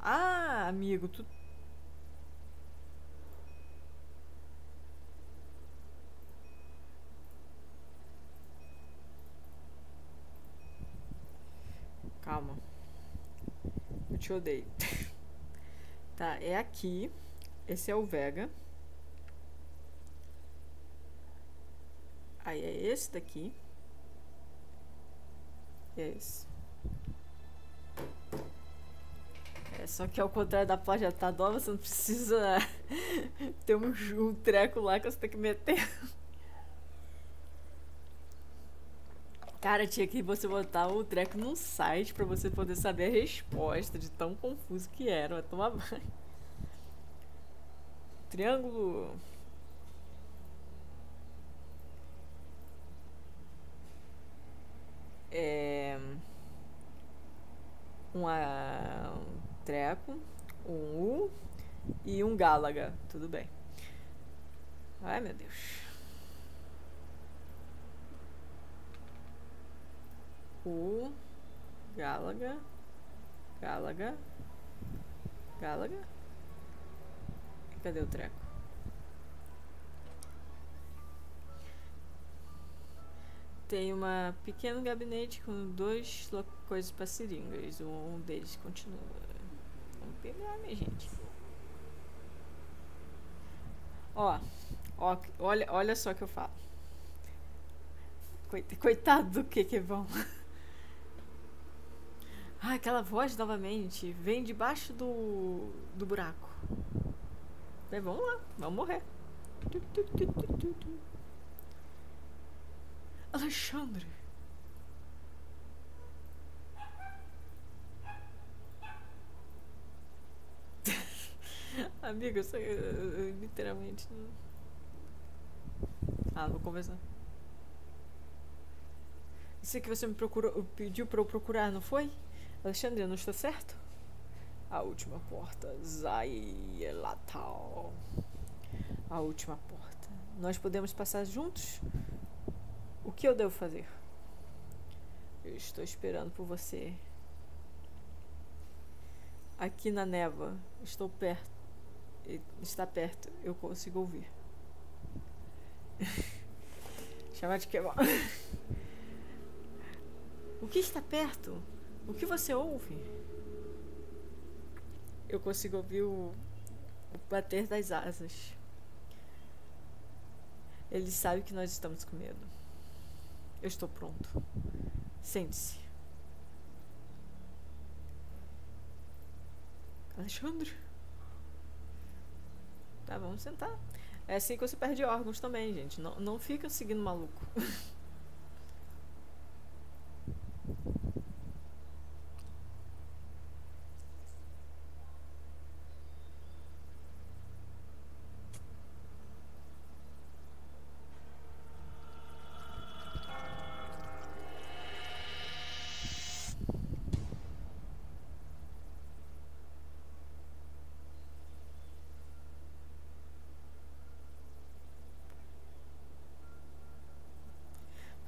Ah, amigo, tu. Calma. Eu te odeio. tá, é aqui. Esse é o Vega. Aí é esse daqui. É esse. É, só que ao contrário da página tá você não precisa ter um, um treco lá que você tem que meter. Cara, tinha que você botar o treco num site pra você poder saber a resposta de tão confuso que era. Vai tomar banho. Triângulo. É. Um treco, um U e um Gálaga. Tudo bem. Ai, meu Deus. U, Gálaga, Gálaga, Gálaga. Cadê o treco? Tem uma pequeno gabinete com dois coisas para seringas. Um deles continua. Vamos pegar, minha gente. Ó, ó olha, olha só que eu falo. Coitado do que que vão. Ah, aquela voz novamente vem debaixo do, do buraco. Bem, vamos lá, vamos morrer. Alexandre. Amiga, eu, eu, eu, literalmente não. Ah, vou conversar. Isso que você me procurou, pediu para eu procurar, não foi? Alexandre, não estou certo? A última porta. Zaielatal. A última porta. Nós podemos passar juntos? O que eu devo fazer? Eu estou esperando por você. Aqui na névoa, estou perto. Está perto, eu consigo ouvir. Chamar de quebrar. o que está perto? O que você ouve? Eu consigo ouvir o, bater das asas. Ele sabe que nós estamos com medo. Eu estou pronto. Sente-se. Alexandre? Tá, vamos sentar. É assim que você perde órgãos também, gente. Não, não fica seguindo maluco.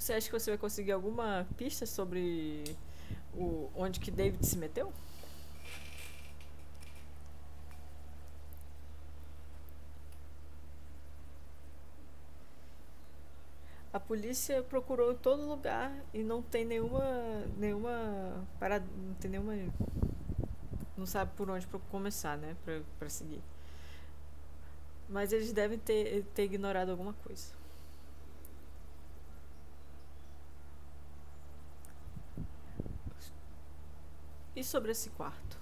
Você acha que você vai conseguir alguma pista sobre o, onde que David se meteu? A polícia procurou em todo lugar e não tem nenhuma nenhuma parada, não tem nenhuma não sabe por onde começar, né, para seguir. Mas eles devem ter, ter ignorado alguma coisa. E sobre esse quarto?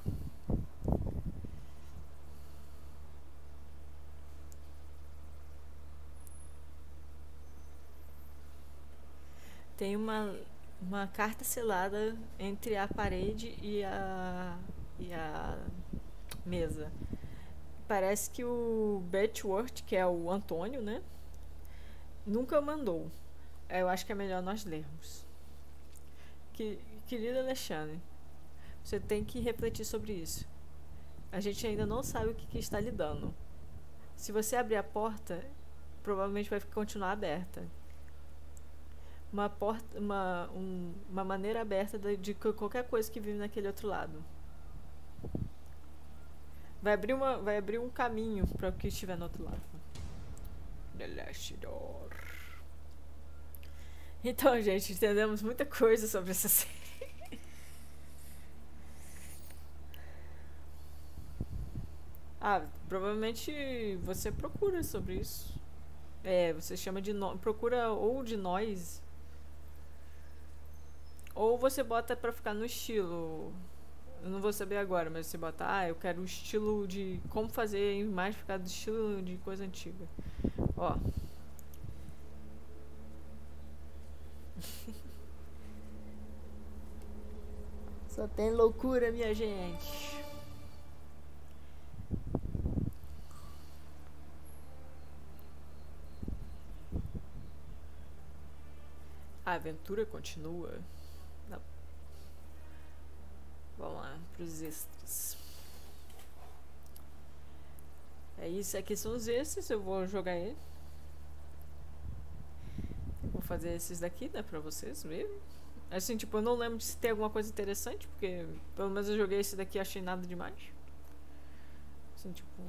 Tem uma, uma carta selada entre a parede e a, e a mesa. Parece que o Betchworth, que é o Antônio, né? Nunca mandou. Eu acho que é melhor nós lermos. Que, querido Alexandre, você tem que refletir sobre isso. A gente ainda não sabe o que, que está lhe dando. Se você abrir a porta, provavelmente vai continuar aberta. Uma porta, uma, um, uma maneira aberta de, de qualquer coisa que vive naquele outro lado. Vai abrir, uma, vai abrir um caminho para o que estiver no outro lado. The Last Door. Então, gente, entendemos muita coisa sobre essa série. Ah, provavelmente você procura sobre isso. É, você chama de no... procura ou de nós ou você bota para ficar no estilo. Eu não vou saber agora, mas você bota, ah, eu quero o estilo de como fazer a imagem ficar do estilo de coisa antiga. Ó. Só tem loucura, minha gente. A aventura continua. Não. Vamos lá, para os extras. É isso, aqui são os extras, eu vou jogar ele. Vou fazer esses daqui, né, pra vocês verem. Assim, tipo, eu não lembro se tem alguma coisa interessante, porque pelo menos eu joguei esse daqui e achei nada demais. Assim, tipo...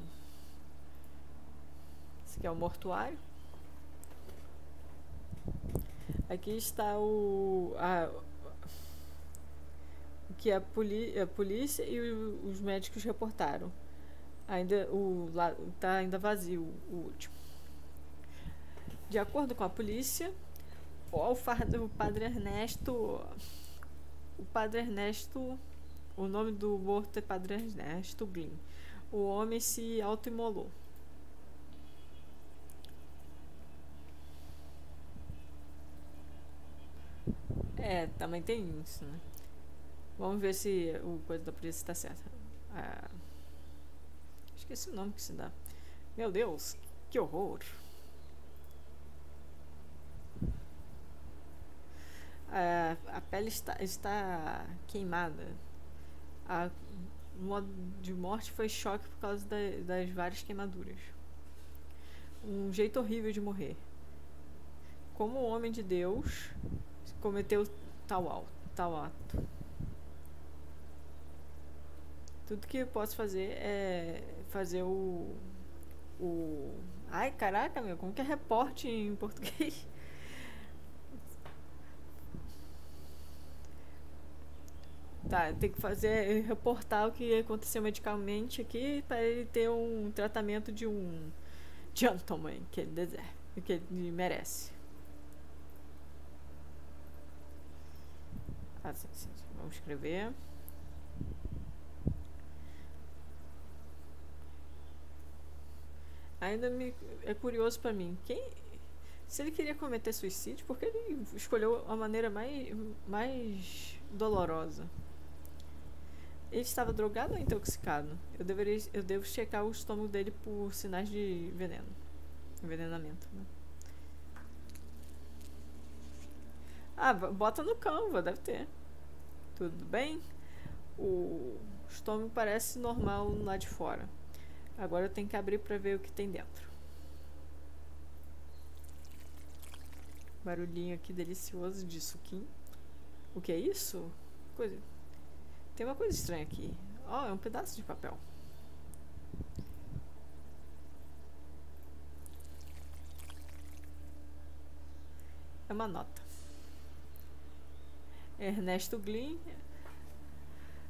Esse aqui é o mortuário. Aqui está o. A, o que a, poli, a polícia e o, os médicos reportaram. Ainda o está ainda vazio o último. De acordo com a polícia, o, o padre Ernesto, o padre Ernesto, o nome do morto é padre Ernesto Glynn. O homem se autoimolou. É, também tem isso, né? Vamos ver se o coisa da polícia está certo. Ah, esqueci o nome que se dá. Meu Deus, que horror. Ah, a pele está, está queimada. A, o modo de morte foi choque por causa da, das várias queimaduras. Um jeito horrível de morrer. Como homem de Deus, cometeu tal, tal ato. Tudo que eu posso fazer é fazer o. O. Ai, caraca, meu, como que é reporte em português? Tá, tem que fazer, reportar o que aconteceu medicamente aqui para ele ter um tratamento de um gentleman que ele deserve, que ele merece. Sim, vamos escrever. Ainda me, é curioso para mim, quem se ele queria cometer suicídio, por que ele escolheu a maneira mais, mais dolorosa? Ele estava drogado ou intoxicado? Eu, deveria, eu devo checar o estômago dele por sinais de veneno. Envenenamento, né? Ah, bota no Canva, deve ter. Tudo bem? O estômago parece normal lá de fora. Agora eu tenho que abrir para ver o que tem dentro. Barulhinho aqui delicioso de suquinho. O que é isso? Coisa. Tem uma coisa estranha aqui. Ó, oh, é um pedaço de papel. É uma nota. Ernesto Glyn.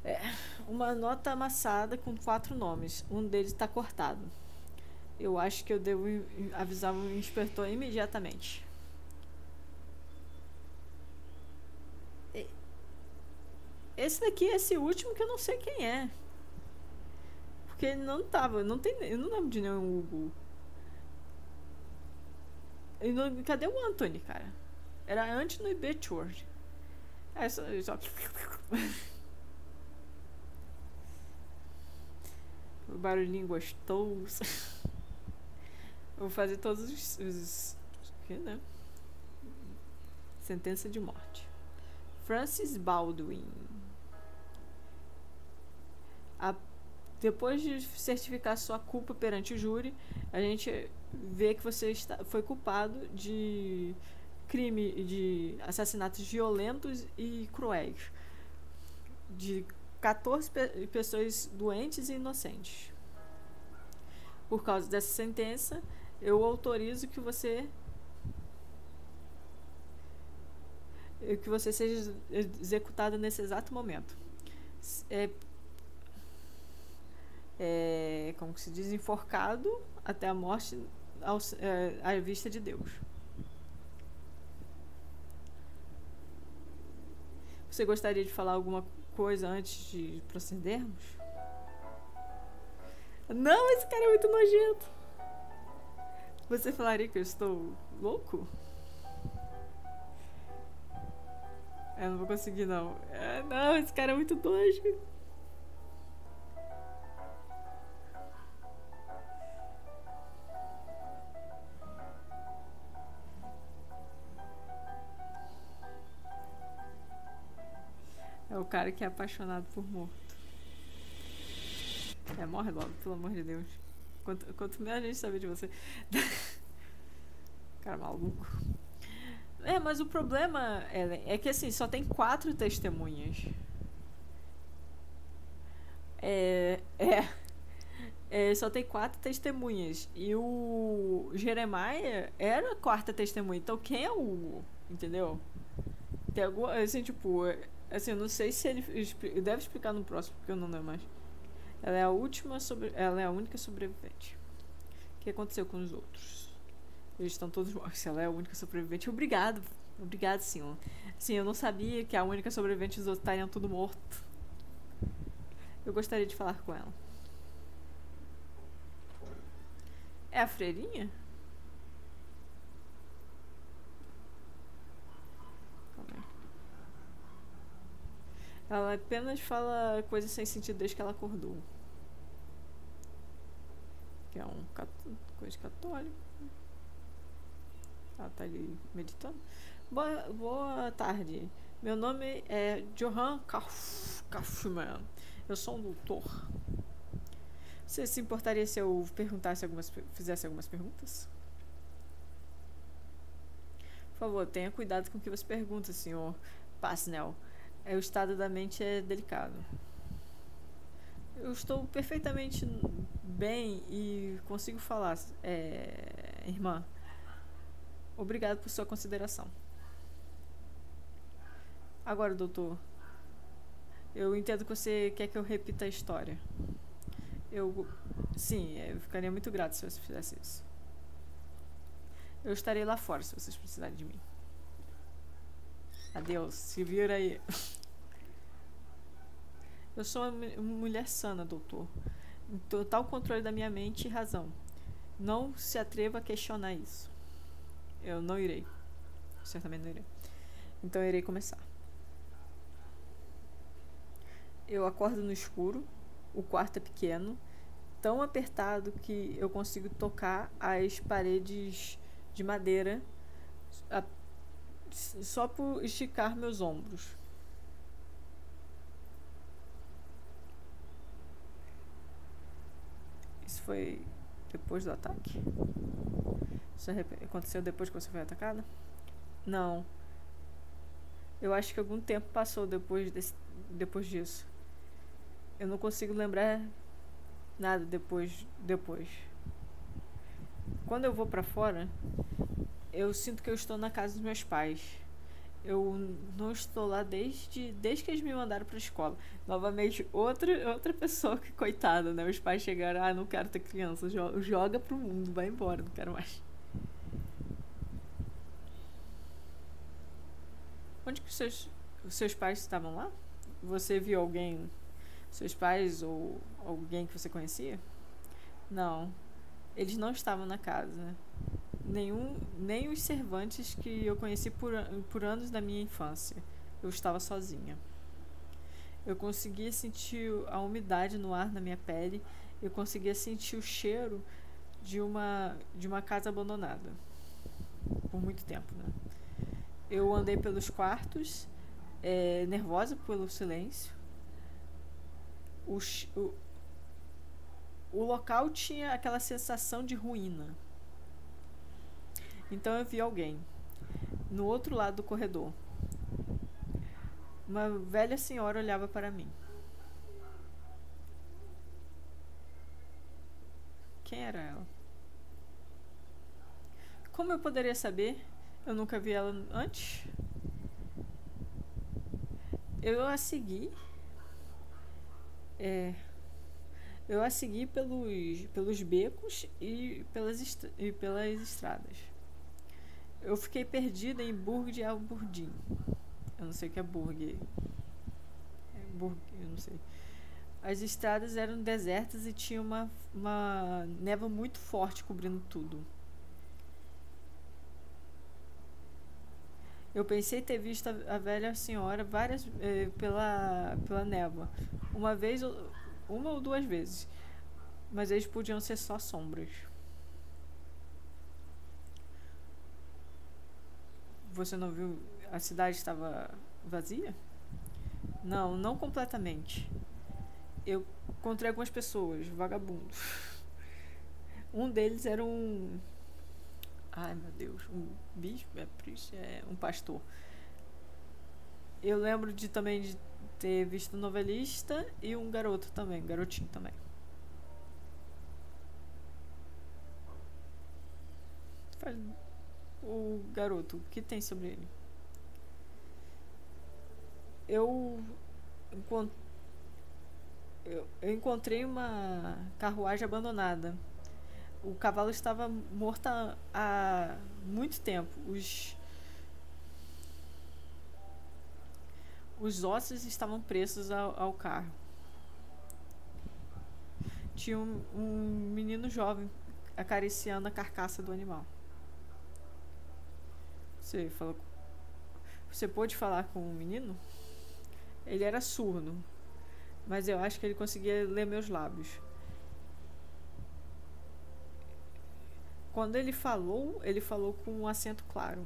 É, uma nota amassada com quatro nomes. Um deles está cortado. Eu acho que eu devo avisar o inspetor imediatamente. Esse daqui é esse último que eu não sei quem é. Porque ele não tava, não tem, eu não lembro de nenhum Hugo. Não, cadê o Anthony, cara? Era antes no É só, só... o barulhinho gostoso. Vou fazer todos os, os que, né? Sentença de morte. Francis Baldwin a, depois de certificar sua culpa perante o júri, a gente vê que você está, foi culpado de crime de assassinatos violentos e cruéis de 14 pe pessoas doentes e inocentes. Por causa dessa sentença, eu autorizo que você que você seja executado nesse exato momento. É, é, como se diz, enforcado até a morte ao, é, à vista de Deus. Você gostaria de falar alguma coisa antes de procedermos? Não, esse cara é muito nojento. Você falaria que eu estou louco? Eu não vou conseguir, não. É, não, esse cara é muito nojo. Cara que é apaixonado por morto. É, morre logo, pelo amor de Deus. Quanto, quanto a gente saber de você. cara maluco. É, mas o problema, Ellen, é que assim, só tem quatro testemunhas. É. É. é só tem quatro testemunhas. E o Jeremiah era a quarta testemunha. Então quem é o Hugo? Entendeu? Tem alguma. Assim, tipo, Assim, eu não sei se ele deve explicar no próximo, porque eu não lembro mais. Ela é a última sobre, ela é a única sobrevivente. O que aconteceu com os outros? Eles estão todos mortos. Ela é a única sobrevivente. Obrigado. Obrigado, senhor. Sim, eu não sabia que a única sobrevivente dos outros estariam tudo morto. Eu gostaria de falar com ela. É a freirinha? Ela apenas fala coisas sem sentido desde que ela acordou. Que é um coisa católico. Ela tá ali meditando. Boa, boa tarde. Meu nome é Johan Kaufman. Eu sou um doutor. Você se importaria se eu perguntasse algumas, fizesse algumas perguntas? Por favor, tenha cuidado com o que você pergunta, senhor Passnell. É, o estado da mente é delicado. Eu estou perfeitamente bem e consigo falar, é, irmã. Obrigado por sua consideração. Agora, doutor, eu entendo que você quer que eu repita a história. Eu. Sim, eu ficaria muito grato se você fizesse isso. Eu estarei lá fora se vocês precisarem de mim. Adeus, se vira aí. Eu sou uma mulher sana, doutor. Em total controle da minha mente e razão. Não se atreva a questionar isso. Eu não irei. Certamente não irei. Então eu irei começar. Eu acordo no escuro, o quarto é pequeno, tão apertado que eu consigo tocar as paredes de madeira a, só por esticar meus ombros. Foi depois do ataque? Isso aconteceu depois que você foi atacada? Não. Eu acho que algum tempo passou depois, desse, depois disso. Eu não consigo lembrar nada depois. depois. Quando eu vou para fora, eu sinto que eu estou na casa dos meus pais. Eu não estou lá desde, desde que eles me mandaram para a escola. Novamente, outra, outra pessoa que, coitada, né? Os pais chegaram, ah, não quero ter criança, joga, joga pro mundo, vai embora, não quero mais. Onde que seus, seus pais estavam lá? Você viu alguém seus pais ou alguém que você conhecia? Não. Eles não estavam na casa. Nenhum, nem os servantes que eu conheci por, por anos da minha infância. Eu estava sozinha. Eu conseguia sentir a umidade no ar na minha pele. Eu conseguia sentir o cheiro de uma, de uma casa abandonada. Por muito tempo, né? Eu andei pelos quartos, é, nervosa pelo silêncio o, o, o local tinha aquela sensação de ruína. Então eu vi alguém no outro lado do corredor. Uma velha senhora olhava para mim. Quem era ela? Como eu poderia saber? Eu nunca vi ela antes. Eu a segui é, eu a segui pelos, pelos becos e pelas, e pelas estradas. Eu fiquei perdida em Burg de Alburdim. Eu não sei o que é Burg. É Burg, eu não sei. As estradas eram desertas e tinha uma, uma neva muito forte cobrindo tudo. Eu pensei ter visto a, a velha senhora várias eh, pela pela névoa, uma vez uma ou duas vezes, mas eles podiam ser só sombras. Você não viu? A cidade estava vazia? Não, não completamente. Eu encontrei algumas pessoas, vagabundos. Um deles era um Ai meu Deus, um bispo, é, é um pastor. Eu lembro de também de ter visto um novelista e um garoto também, um garotinho também. O garoto, o que tem sobre ele? Eu, eu, eu encontrei uma carruagem abandonada o cavalo estava morto há, muito tempo. Os, os ossos estavam presos ao, ao carro. Tinha um, um menino jovem acariciando a carcaça do animal. Você falou. Você pôde falar com o menino? Ele era surdo, mas eu acho que ele conseguia ler meus lábios. Quando ele falou, ele falou com um acento claro.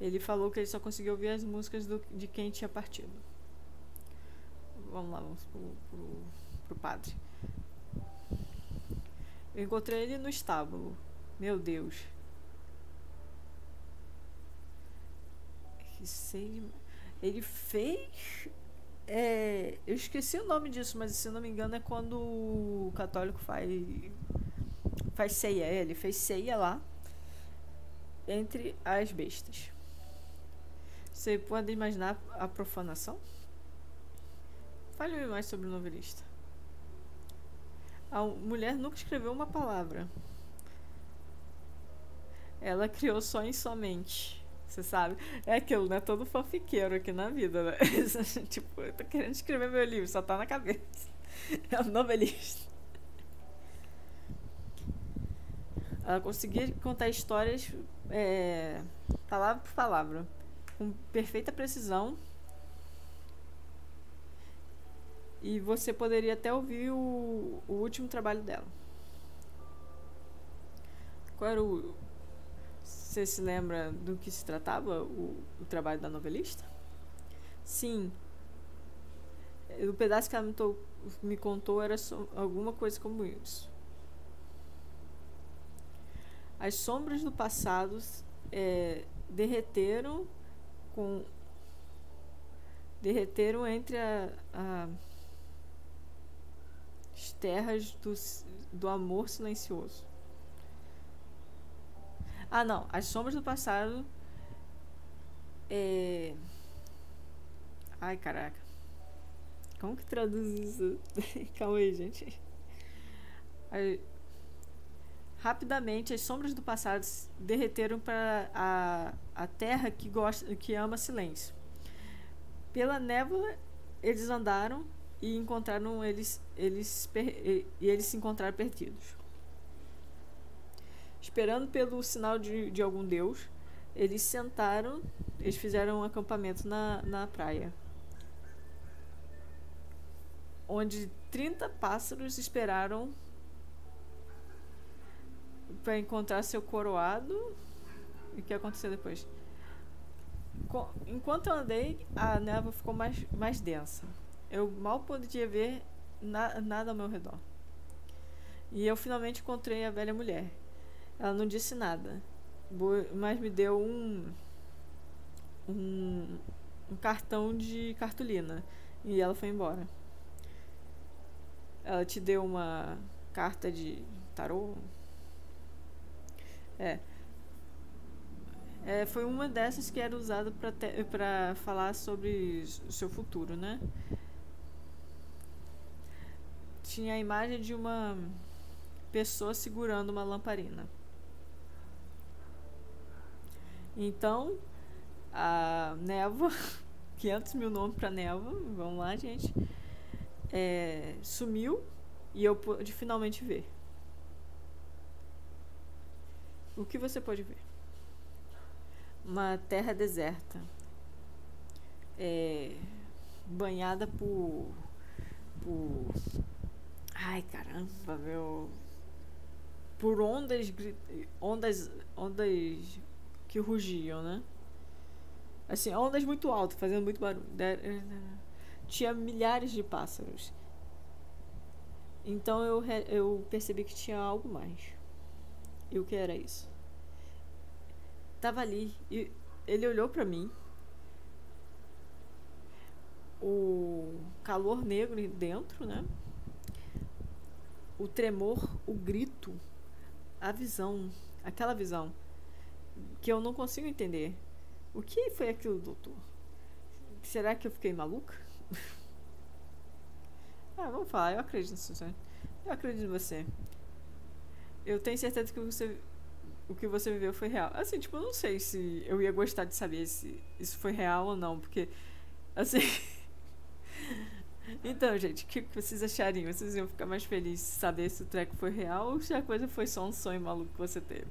Ele falou que ele só conseguiu ouvir as músicas do, de quem tinha partido. Vamos lá, vamos pro, pro, pro padre. Eu encontrei ele no estábulo. Meu Deus. Ele fez É, eu esqueci o nome disso, mas se não me engano é quando o católico faz faz ceia, é, ele fez ceia lá entre as bestas. Você pode imaginar a profanação? Fale-me mais sobre o novelista. A mulher nunca escreveu uma palavra. Ela criou só em sua mente. Você sabe? É aquilo, né? Todo fanfiqueiro aqui na vida, né? tipo, eu tô querendo escrever meu livro, só tá na cabeça. É um novelista. Ela conseguia contar histórias é, palavra por palavra, com perfeita precisão. E você poderia até ouvir o, o último trabalho dela. Qual era o. Você se lembra do que se tratava o, o trabalho da novelista? Sim. O pedaço que ela me, me contou era so, alguma coisa como isso. As sombras do passado é, derreteram com derreteram entre a, a, as terras do, do amor silencioso. Ah, não. As sombras do passado. É... Ai, caraca. Como que traduz isso? Calma aí, gente. Rapidamente, as sombras do passado derreteram para a, a terra que, gosta, que ama silêncio. Pela névoa, eles andaram e encontraram eles, eles e eles se encontraram perdidos. Esperando pelo sinal de, de algum deus, eles sentaram, eles fizeram um acampamento na, na praia. Onde 30 pássaros esperaram para encontrar seu coroado. E o que aconteceu depois? Enquanto eu andei, a névoa ficou mais, mais densa. Eu mal podia ver na, nada ao meu redor. E eu finalmente encontrei a velha mulher. Ela não disse nada, mas me deu um, um, um cartão de cartolina. E ela foi embora. Ela te deu uma carta de tarô, é. é. Foi uma dessas que era usada para falar sobre o seu futuro, né? Tinha a imagem de uma pessoa segurando uma lamparina. Então, a névoa, 500 mil nomes para névoa, vamos lá, gente, é, sumiu e eu pude finalmente ver. O que você pode ver? Uma terra deserta, é, banhada por, por. Ai caramba, meu. Por ondas, ondas, ondas que rugiam, né? Assim, ondas muito altas, fazendo muito barulho. Tinha milhares de pássaros. Então eu, eu percebi que tinha algo mais. E o que era isso? Tava ali e ele olhou para mim. O calor negro dentro, né? O tremor, o grito, a visão, aquela visão que eu não consigo entender. O que foi aquilo, doutor? Será que eu fiquei maluca? ah, vamos falar, eu acredito nisso. Eu acredito em você eu tenho certeza que você o que você viveu foi real. Assim, tipo, eu não sei se eu ia gostar de saber se isso foi real ou não, porque assim Então, gente, o que vocês achariam? Vocês iam ficar mais felizes de saber se o treco foi real ou se a coisa foi só um sonho maluco que você teve?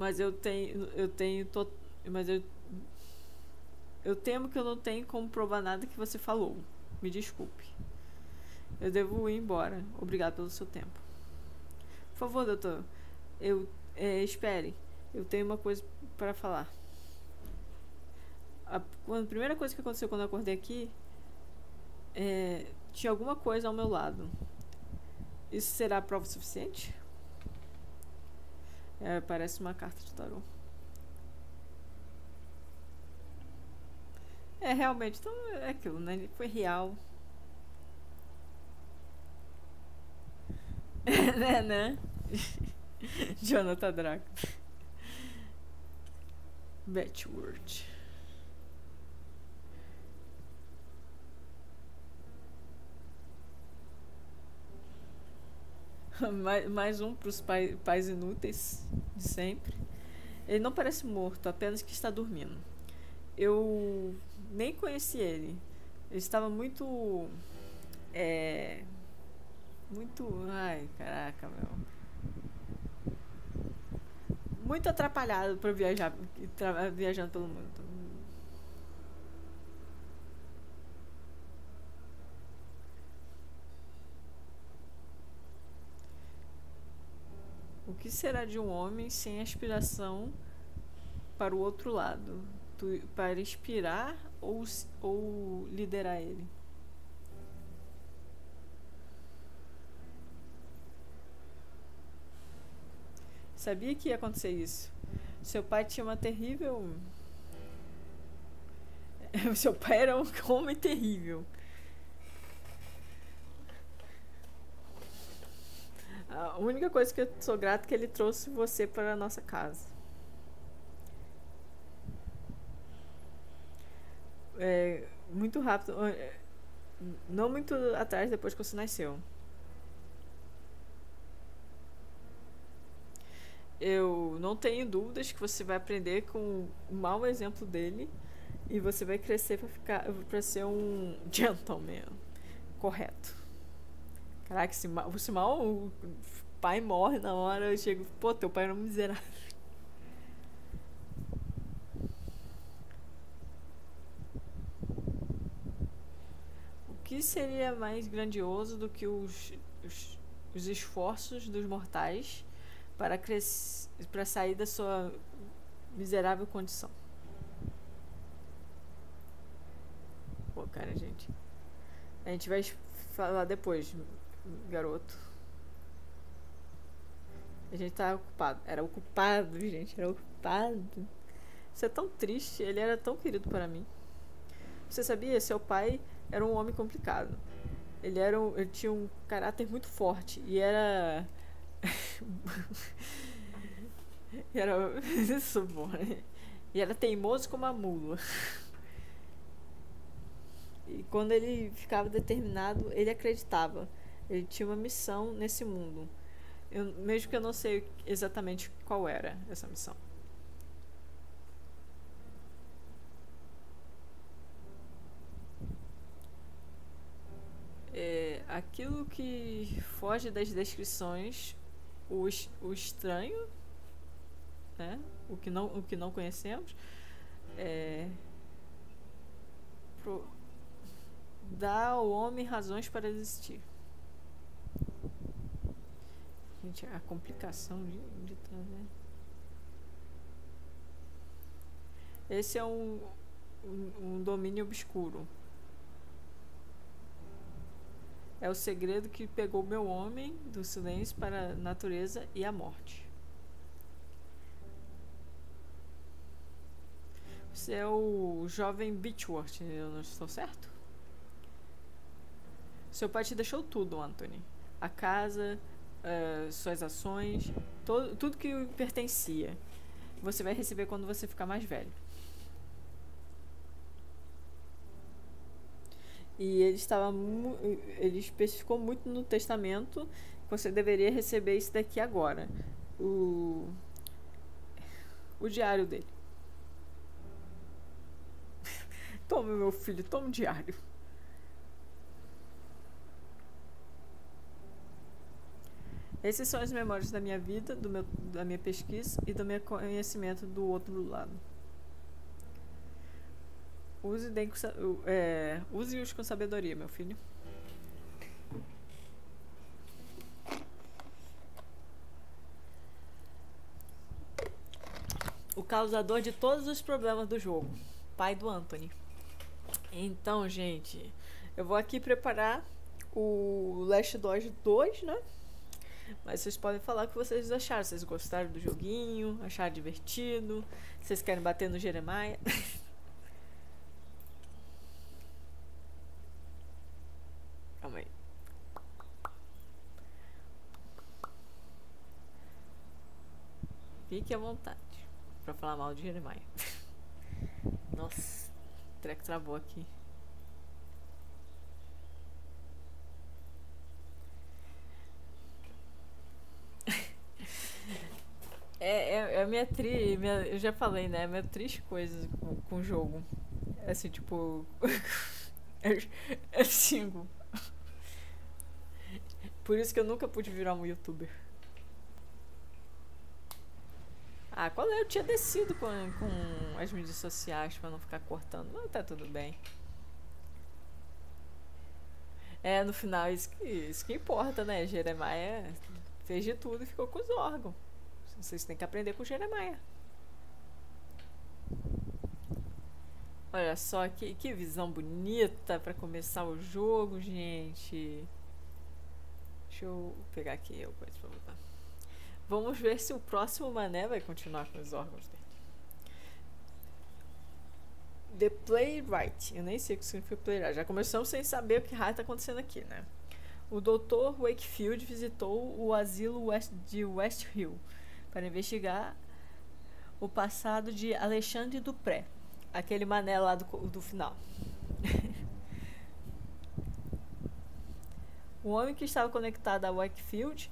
Mas eu tenho eu tenho to, mas eu eu temo que eu não tenho como provar nada que você falou. Me desculpe. Eu devo ir embora. Obrigado pelo seu tempo. Por favor, doutor. Eu é, espere. Eu tenho uma coisa para falar. A, a, primeira coisa que aconteceu quando eu acordei aqui é, tinha alguma coisa ao meu lado. Isso será prova suficiente? É, parece uma carta de tarô. É, realmente, então é aquilo, né? Ele foi real. né, né? Jonathan Draco. Betword. mais, mais um para os pai, pais inúteis de sempre. Ele não parece morto, apenas que está dormindo. Eu nem conheci ele. Ele estava muito. É. Muito. Ai, caraca, meu. Muito atrapalhado para viajar, viajando pelo mundo. O que será de um homem sem aspiração para o outro lado? Tu, para inspirar ou, ou liderar ele? Sabia que ia acontecer isso. Seu pai tinha uma terrível. Seu pai era um homem terrível. A única coisa que eu sou grato é que ele trouxe você para a nossa casa. É, muito rápido, é, não muito atrás depois que você nasceu. Eu não tenho dúvidas que você vai aprender com o mau exemplo dele e você vai crescer para ficar para ser um gentleman correto. Caraca, se mal, se mal o pai morre na hora, eu chego, pô, teu pai era um miserável. O que seria mais grandioso do que os, os, os esforços dos mortais para, para sair da sua miserável condição? Pô, cara, gente. A gente vai falar depois garoto. A gente tava ocupado. Era ocupado, gente. Era ocupado. Isso é tão triste. Ele era tão querido para mim. Você sabia? Seu pai era um homem complicado. Ele, era um, ele tinha um caráter muito forte. E era. era. Isso bom, né? E era teimoso como a mula. E quando ele ficava determinado, ele acreditava. Ele tinha uma missão nesse mundo. Eu, mesmo que eu não sei exatamente qual era essa missão. É, aquilo que foge das descrições, o, o estranho, né? o, que não, o que não conhecemos, é, pro, dá ao homem razões para existir. Gente, a complicação de, de trazer. Esse é um, um, um domínio obscuro. É o segredo que pegou meu homem do silêncio para a natureza e a morte. Você é o jovem Beechworth, eu não estou certo? Seu pai te deixou tudo, Anthony. A casa, uh, suas ações, todo, tudo que pertencia. Você vai receber quando você ficar mais velho. E ele estava ele especificou muito no testamento que você deveria receber isso daqui agora. O o diário dele. toma meu filho, toma o diário. Esses são as memórias da minha vida, do meu, da minha pesquisa e do meu conhecimento do outro lado. Use, é, use-os com sabedoria, meu filho. O causador de todos os problemas do jogo. Pai do Anthony. Então, gente, eu vou aqui preparar o Last Dodge 2, né? Mas vocês podem falar o que vocês acharam. Vocês gostaram do joguinho? Acharam divertido? Vocês querem bater no Jeremiah? Calma aí. Fique à vontade pra falar mal de Jeremiah. Nossa, o treco travou aqui. É, é, é a minha tri. Minha, eu já falei, né? É minha triste coisa com, o jogo. Assim, tipo. é, é cinco. Por isso que eu nunca pude virar um youtuber. Ah, qual é? Eu tinha descido com, com as mídias sociais pra não ficar cortando. Mas tá tudo bem. É, no final, isso que, isso que importa, né? Jeremiah fez de tudo e ficou com os órgãos. Vocês têm que aprender com Jeremiah. Olha só que, que visão bonita para começar o jogo, gente. Deixa eu pegar aqui o coisa pra botar. Vamos ver se o próximo mané vai continuar com os órgãos dele. The Playwright. Eu nem sei o que significa playwright. Já começamos sem saber o que raio está acontecendo aqui, né? O Dr. Wakefield visitou o asilo West de West Hill para investigar o passado de Alexandre Dupré, aquele mané lá do, do final. o homem que estava conectado a Wakefield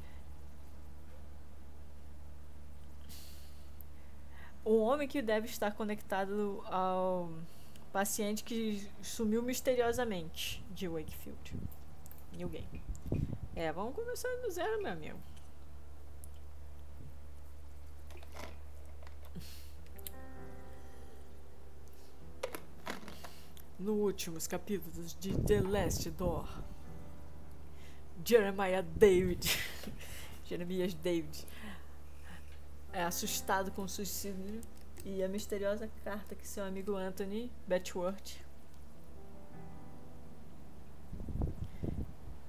um homem que deve estar conectado ao paciente que sumiu misteriosamente de Wakefield. Game. É, vamos começar do zero, meu amigo. No últimos capítulos de The Last Door. Jeremiah David, Jeremias David, é assustado com o suicídio e a misteriosa carta que seu amigo Anthony Betchworth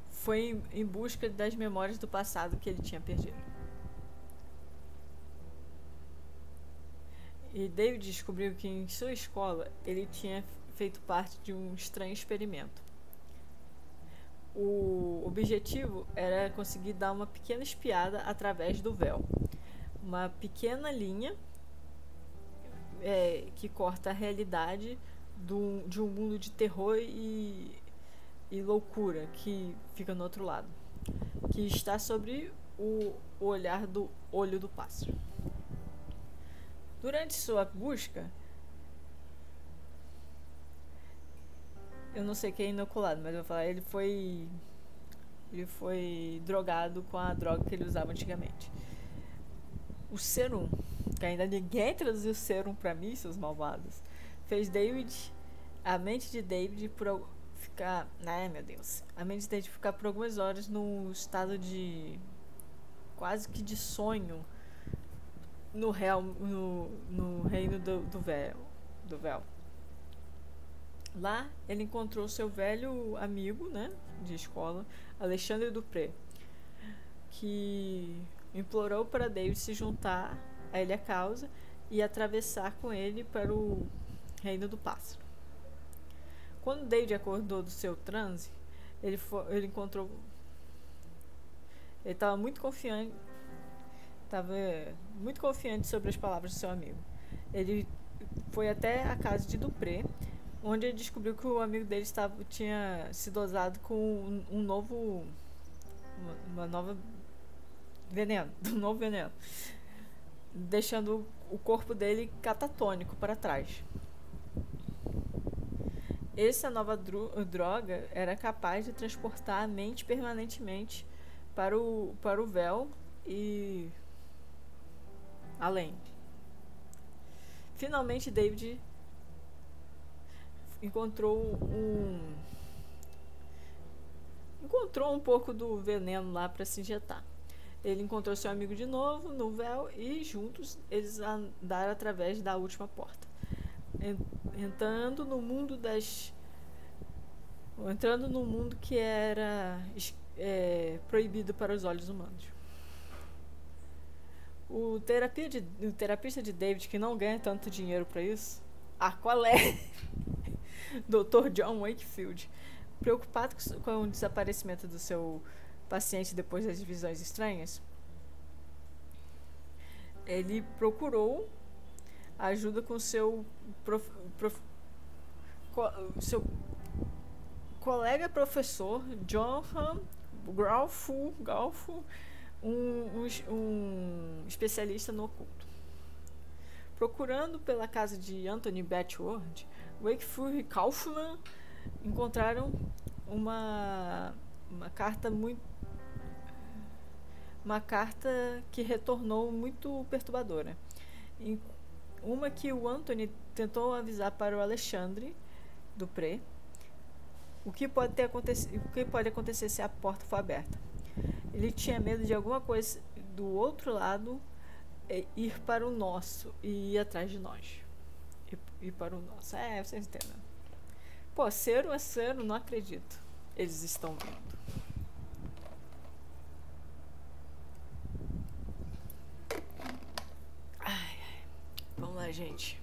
foi em busca das memórias do passado que ele tinha perdido. E David descobriu que em sua escola ele tinha feito parte de um estranho experimento. O objetivo era conseguir dar uma pequena espiada através do véu. Uma pequena linha é, que corta a realidade do, de um mundo de terror e, e loucura que fica no outro lado, que está sobre o, o olhar do olho do pássaro. Durante sua busca, eu não sei quem é inoculado, mas eu vou falar, ele foi. Ele foi drogado com a droga que ele usava antigamente. O serum, que ainda ninguém traduziu serum pra mim, seus malvados, fez David. A mente de David por ficar. Ai meu Deus. A mente de David ficar por algumas horas no estado de. quase que de sonho no, real, no, no reino do, do véu. Do véu. Lá ele encontrou seu velho amigo, né, de escola, Alexandre Dupré, que implorou para David se juntar a ele a causa e atravessar com ele para o reino do pássaro. Quando David acordou do seu transe, ele, foi, ele encontrou. Ele estava muito confiante. Estava muito confiante sobre as palavras do seu amigo. Ele foi até a casa de Dupré onde ele descobriu que o amigo dele estava, tinha se dosado com um, um novo. Uma, uma, nova. veneno. Um novo veneno. Deixando o corpo dele catatônico para trás. Essa nova droga era capaz de transportar a mente permanentemente para o, para o véu e além. Finalmente, David encontrou um encontrou um pouco do veneno lá para se injetar. Ele encontrou seu amigo de novo no véu e juntos eles andaram através da última porta, entrando no mundo das entrando no mundo que era é, proibido para os olhos humanos. O, terapia de, o terapista de David, que não ganha tanto dinheiro para isso, ah, qual é? Dr. John Wakefield, preocupado com o desaparecimento do seu paciente depois das visões estranhas, ele procurou ajuda com seu prof, prof, co, seu colega professor Johann Graufu, um, um, um especialista no oculto. Procurando pela casa de Anthony Batchword, Wakefield e Kaufman encontraram uma, uma carta muito uma carta que retornou muito perturbadora. Uma que o Anthony tentou avisar para o Alexandre Dupré o que pode ter acontecido, o que pode acontecer se a porta for aberta. Ele tinha medo de alguma coisa do outro lado é, ir para o nosso e ir atrás de nós. Ir para o nosso. É, vocês entendem. Pô, ser ou é ser, não acredito. Eles estão vendo. Ai, ai. Vamos lá, gente.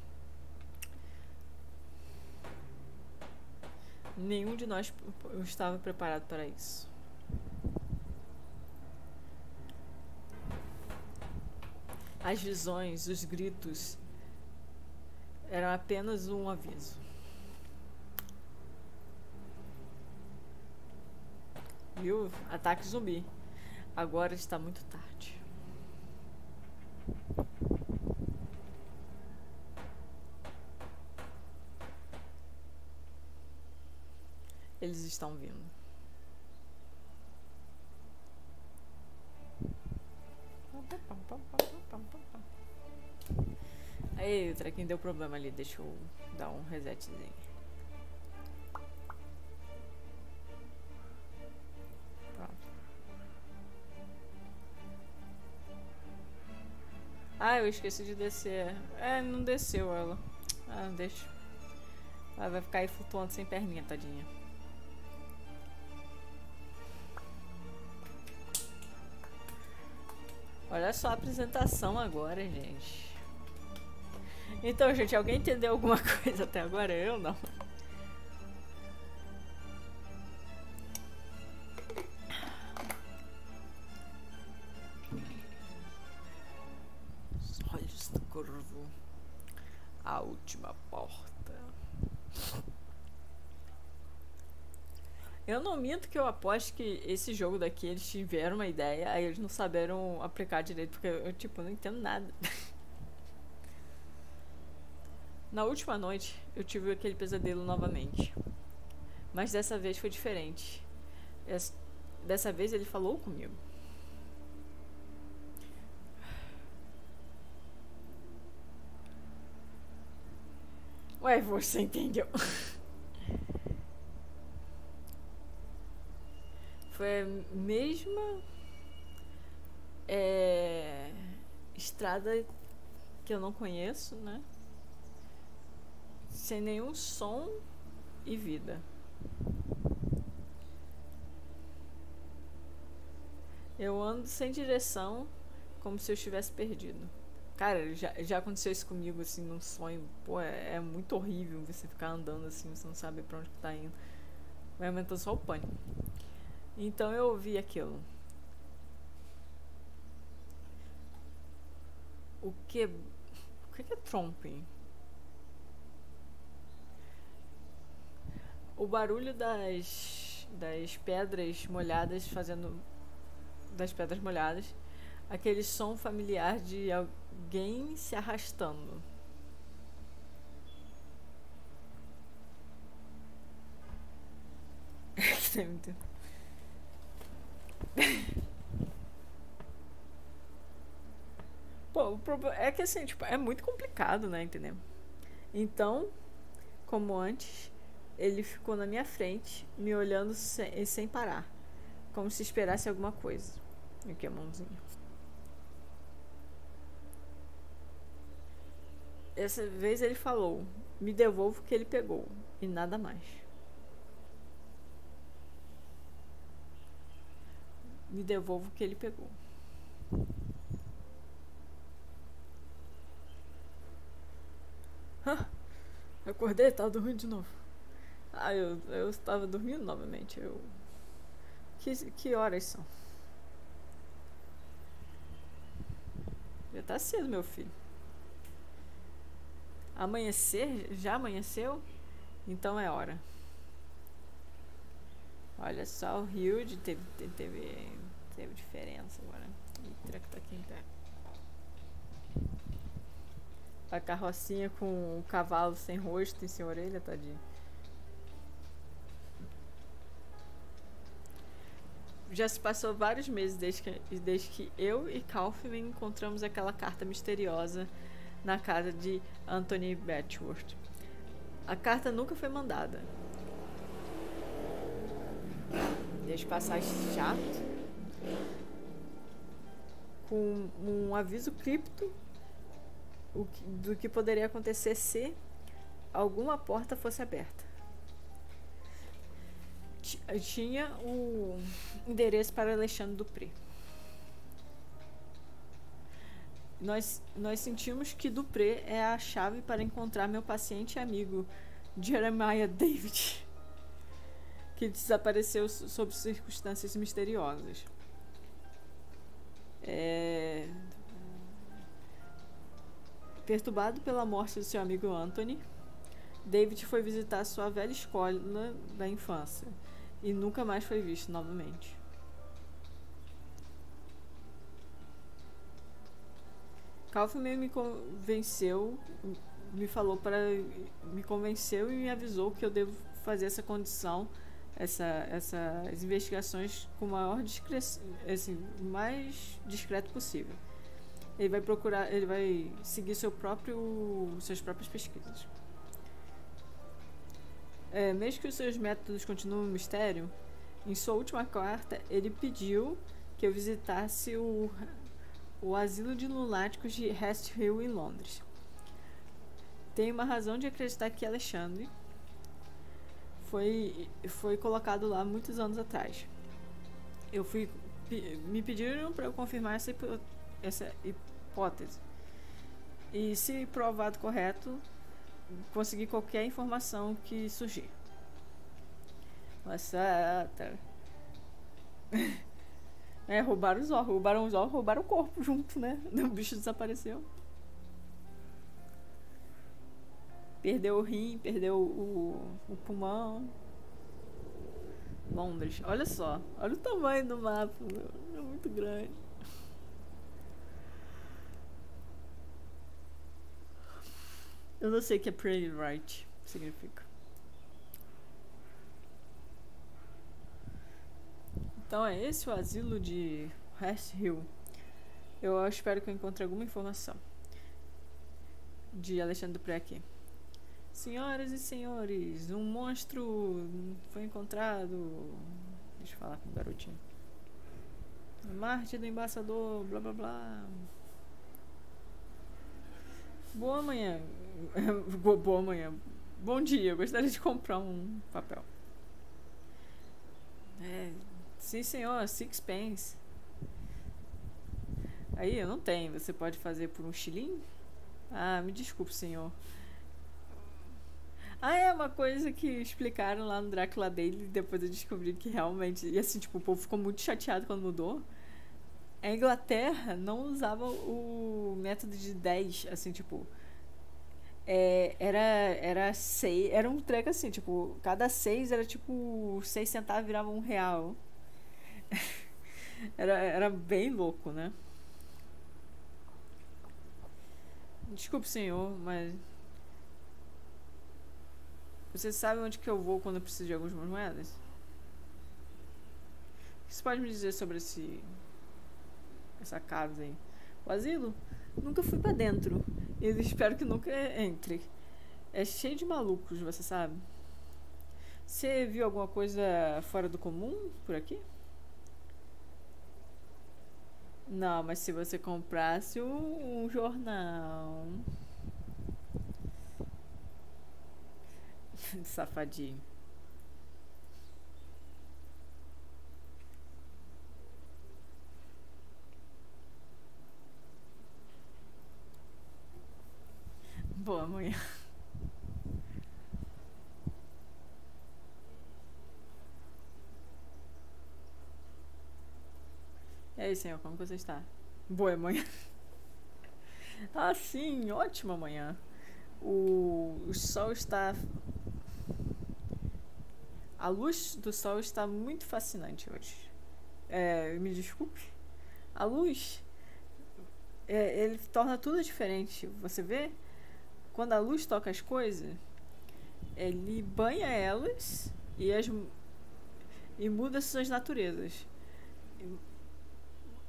Nenhum de nós estava preparado para isso. As visões, os gritos eram apenas um aviso. Viu? Ataque zumbi. Agora está muito tarde. Eles estão vindo. Aí, o trequinho deu problema ali. Deixa eu dar um resetzinho. Ah, eu esqueci de descer. É, não desceu ela. Ah, deixa. Ela vai ficar aí flutuando sem perninha, tadinha. Olha só a apresentação agora, gente. Então, gente, alguém entendeu alguma coisa até agora? Eu não. Os olhos do corvo. A última porta. Eu não minto que eu aposto que esse jogo daqui eles tiveram uma ideia, aí eles não saberam aplicar direito, porque eu, tipo, não entendo nada. Na última noite, eu tive aquele pesadelo novamente. Mas dessa vez foi diferente. Dessa vez ele falou comigo. Ué, você entendeu? Foi a mesma é, estrada que eu não conheço, né? Sem nenhum som e vida. Eu ando sem direção, como se eu estivesse perdido. Cara, já, já aconteceu isso comigo, assim, num sonho. Pô, é, é muito horrível você ficar andando assim, você não sabe pra onde tá indo. Vai aumentando só o pânico. Então eu ouvi aquilo. O que. O que é tromping? O barulho das, das pedras molhadas fazendo. das pedras molhadas. Aquele som familiar de alguém se arrastando. Pô, o problema é que assim, tipo, é muito complicado, né, entendeu? Então, como antes, ele ficou na minha frente, me olhando sem, sem parar, como se esperasse alguma coisa. Aqui a mãozinha. Essa vez ele falou: "Me devolva o que ele pegou" e nada mais. me devolva o que ele pegou. Acordei, tava dormindo de novo. Ah, eu, eu estava dormindo novamente. Eu... Que, que horas são? Já tá cedo, meu filho. Amanhecer? Já amanheceu? Então é hora. Olha só, o Rio teve, teve, teve diferença agora. Será que tá aqui em pé? A carrocinha com o cavalo sem rosto e sem orelha, tadinho. Já se passou vários meses desde que, desde que eu e Kaufman encontramos aquela carta misteriosa na casa de Anthony Betchworth. A carta nunca foi mandada. Deixa eu passar chato. Com um aviso cripto do que poderia acontecer se alguma porta fosse aberta. Tinha o endereço para Alexandre Dupré. Nós, nós sentimos que Dupré é a chave para encontrar meu paciente e amigo Jeremiah David, que desapareceu sob circunstâncias misteriosas. É... Perturbado pela morte do seu amigo Anthony, David foi visitar sua velha escola da infância e nunca mais foi visto novamente. Kaufman me convenceu, me falou para me convenceu e me avisou que eu devo fazer essa condição, essa, essas investigações com maior discreção, assim, mais discreto possível. Ele vai procurar, ele vai seguir seu próprio, suas próprias pesquisas. É, mesmo que os seus métodos continuem um mistério, em sua última carta ele pediu que eu visitasse o o asilo de lunáticos de Rest Hill em Londres. Tenho uma razão de acreditar que Alexandre foi, foi colocado lá muitos anos atrás. Eu fui me pediram para eu confirmar essa, essa hipótese. E se provado correto, conseguir qualquer informação que surgir. Nossa, tá. É, roubaram os olhos, roubaram os olhos, roubaram o corpo junto, né? O bicho desapareceu. Perdeu o rim, perdeu o, o pulmão. Londres. Olha só. Olha o tamanho do mapa. É muito grande. Eu não sei o que é pretty right significa. Então é esse o asilo de Rest Hill. Eu espero que eu encontre alguma informação de Alexandre Dupré aqui. Senhoras e senhores, um monstro foi encontrado. Deixa eu falar com o garotinho. Marte do embaixador, blá blá blá. Boa manhã. Boa manhã. Bom dia, eu gostaria de comprar um papel. É, Sim, senhor, sixpence. Aí eu não tenho. Você pode fazer por um chilim? Ah, me desculpe, senhor. Ah, é uma coisa que explicaram lá no Drácula dele e depois eu descobri que realmente. E assim, tipo, o povo ficou muito chateado quando mudou. A Inglaterra não usava o método de 10, assim, tipo. É, era era seis, era um treco assim, tipo, cada seis era tipo seis centavos virava um real. era, era bem louco, né? Desculpe, senhor, mas. Você sabe onde que eu vou quando eu preciso de algumas moedas? O que você pode me dizer sobre esse. essa casa aí? O asilo? Nunca fui para dentro. E espero que nunca entre. É cheio de malucos, você sabe? Você viu alguma coisa fora do comum por aqui? Não, mas se você comprasse um, um jornal. Safadinho. Boa manhã. E aí, senhor, como você está? Boa manhã. Ah, sim, ótima manhã. O, o sol está. A luz do sol está muito fascinante hoje. É, me desculpe. A luz. É, ele torna tudo diferente. Você vê? Quando a luz toca as coisas, ele banha elas e, as, e muda suas naturezas.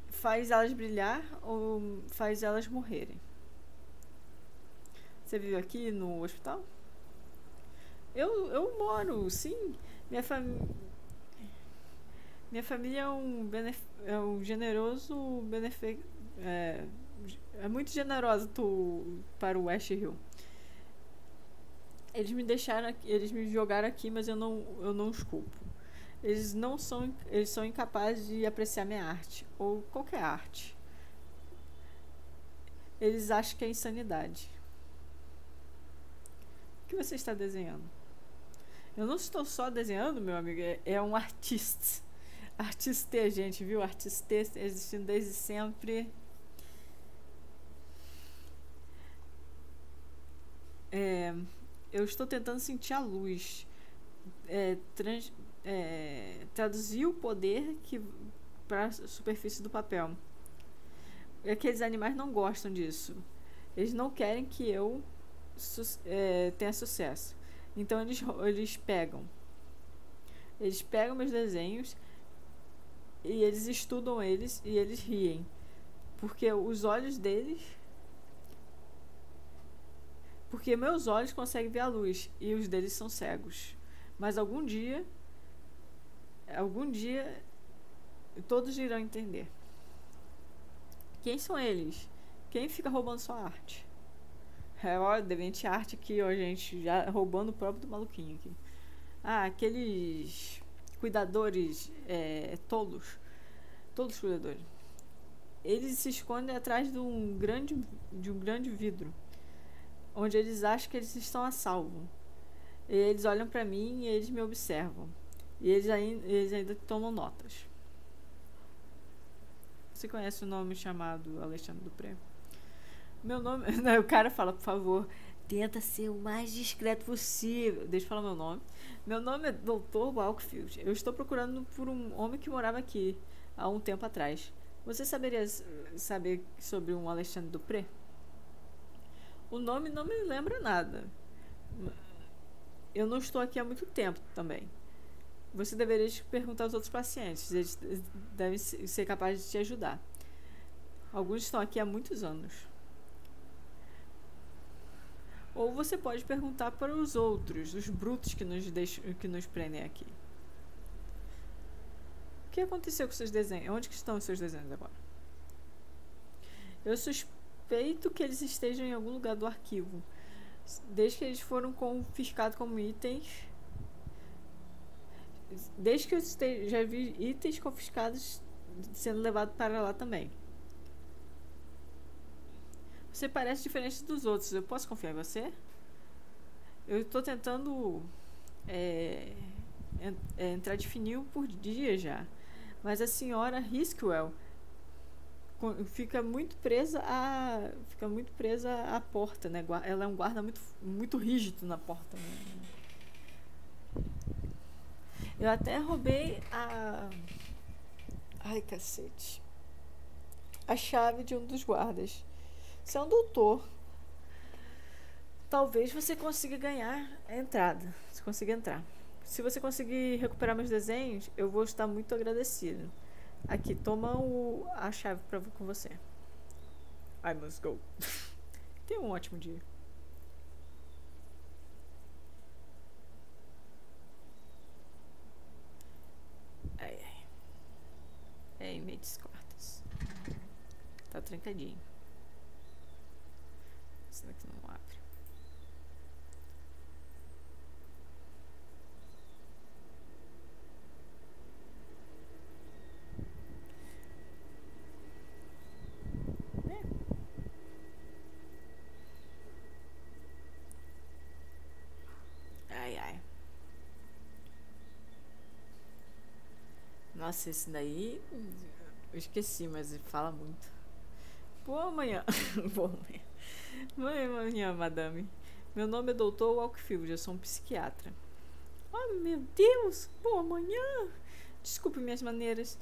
Faz elas brilhar ou faz elas morrerem. Você vive aqui no hospital? Eu, eu moro, sim. Minha família. Minha família é um, benef é um generoso benefício. É, é muito generosa tu, para o West Hill. Eles me deixaram aqui, eles me jogaram aqui, mas eu não, eu não os culpo. Eles não são, eles são incapazes de apreciar minha arte ou qualquer arte. Eles acham que é insanidade. O que você está desenhando? Eu não estou só desenhando, meu amigo, é, é um artista. Artista, gente, viu? Artista existindo desde sempre. É, eu estou tentando sentir a luz. É, trans, é, traduzir o poder que para a superfície do papel. Aqueles animais não gostam disso. Eles não querem que eu su é, tenha sucesso. Então eles, eles pegam. Eles pegam meus desenhos e eles estudam eles e eles riem. Porque os olhos deles. Porque meus olhos conseguem ver a luz e os deles são cegos. Mas algum dia. Algum dia. Todos irão entender. Quem são eles? Quem fica roubando sua arte? É, ó, Deviante Arte aqui, ó, gente, já roubando o próprio do maluquinho aqui. Ah, aqueles cuidadores é, tolos. Todos cuidadores. Eles se escondem atrás de um grande, de um grande vidro. Onde eles acham que eles estão a salvo. E eles olham para mim e eles me observam. E eles ainda, eles ainda tomam notas. Você conhece o nome chamado Alexandre Dupré? Meu nome. o cara fala, por favor, tenta ser o mais discreto possível. Deixa eu falar meu nome. Meu nome é Dr. Walkfield. Eu estou procurando por um homem que morava aqui há um tempo atrás. Você saberia saber sobre um Alexandre Dupré? O nome não me lembra nada. Eu não estou aqui há muito tempo também. Você deveria perguntar aos outros pacientes. Eles devem ser capazes de te ajudar. Alguns estão aqui há muitos anos. Ou você pode perguntar para os outros, os brutos que nos, deixam, que nos prendem aqui. O que aconteceu com seus desenhos? Onde estão os seus desenhos agora? Eu suspeito que eles estejam em algum lugar do arquivo. Desde que eles foram confiscados como itens. Desde que eu já vi itens confiscados sendo levados para lá também. Você parece diferente dos outros. Eu posso confiar em você? Eu estou tentando é, é, entrar de fininho por dia já. Mas a senhora Riskwell fica muito presa a fica muito presa à porta, né? Ela é um guarda muito muito rígido na porta. Né? Eu até roubei a ai cacete a chave de um dos guardas. Você é um doutor. Talvez você consiga ganhar a entrada. Se consiga entrar. Se você conseguir recuperar meus desenhos, eu vou estar muito agradecido. Aqui, toma o, a chave para com você. I must go. Tenha um ótimo dia. Ai, ai. É, meios cortas. Tá trancadinho. Esse daqui não abre. É. Ai, ai. Nossa, esse daí eu esqueci, mas fala muito. Boa manhã. Boa manhã. Boa manhã, madame. Meu nome é Dr. Walkfield, eu sou um psiquiatra. Oh, meu Deus! Boa manhã! Desculpe minhas maneiras.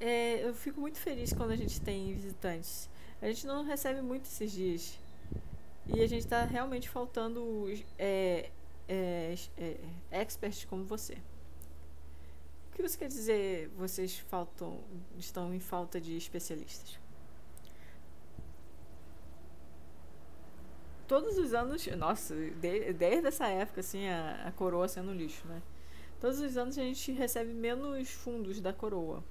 É, eu fico muito feliz quando a gente tem visitantes. A gente não recebe muito esses dias. E a gente está realmente faltando é, é, é, experts como você. O que você quer dizer? Vocês faltam, estão em falta de especialistas? Todos os anos, nossa, de, desde essa época, assim, a, a coroa sendo lixo, né? Todos os anos a gente recebe menos fundos da coroa.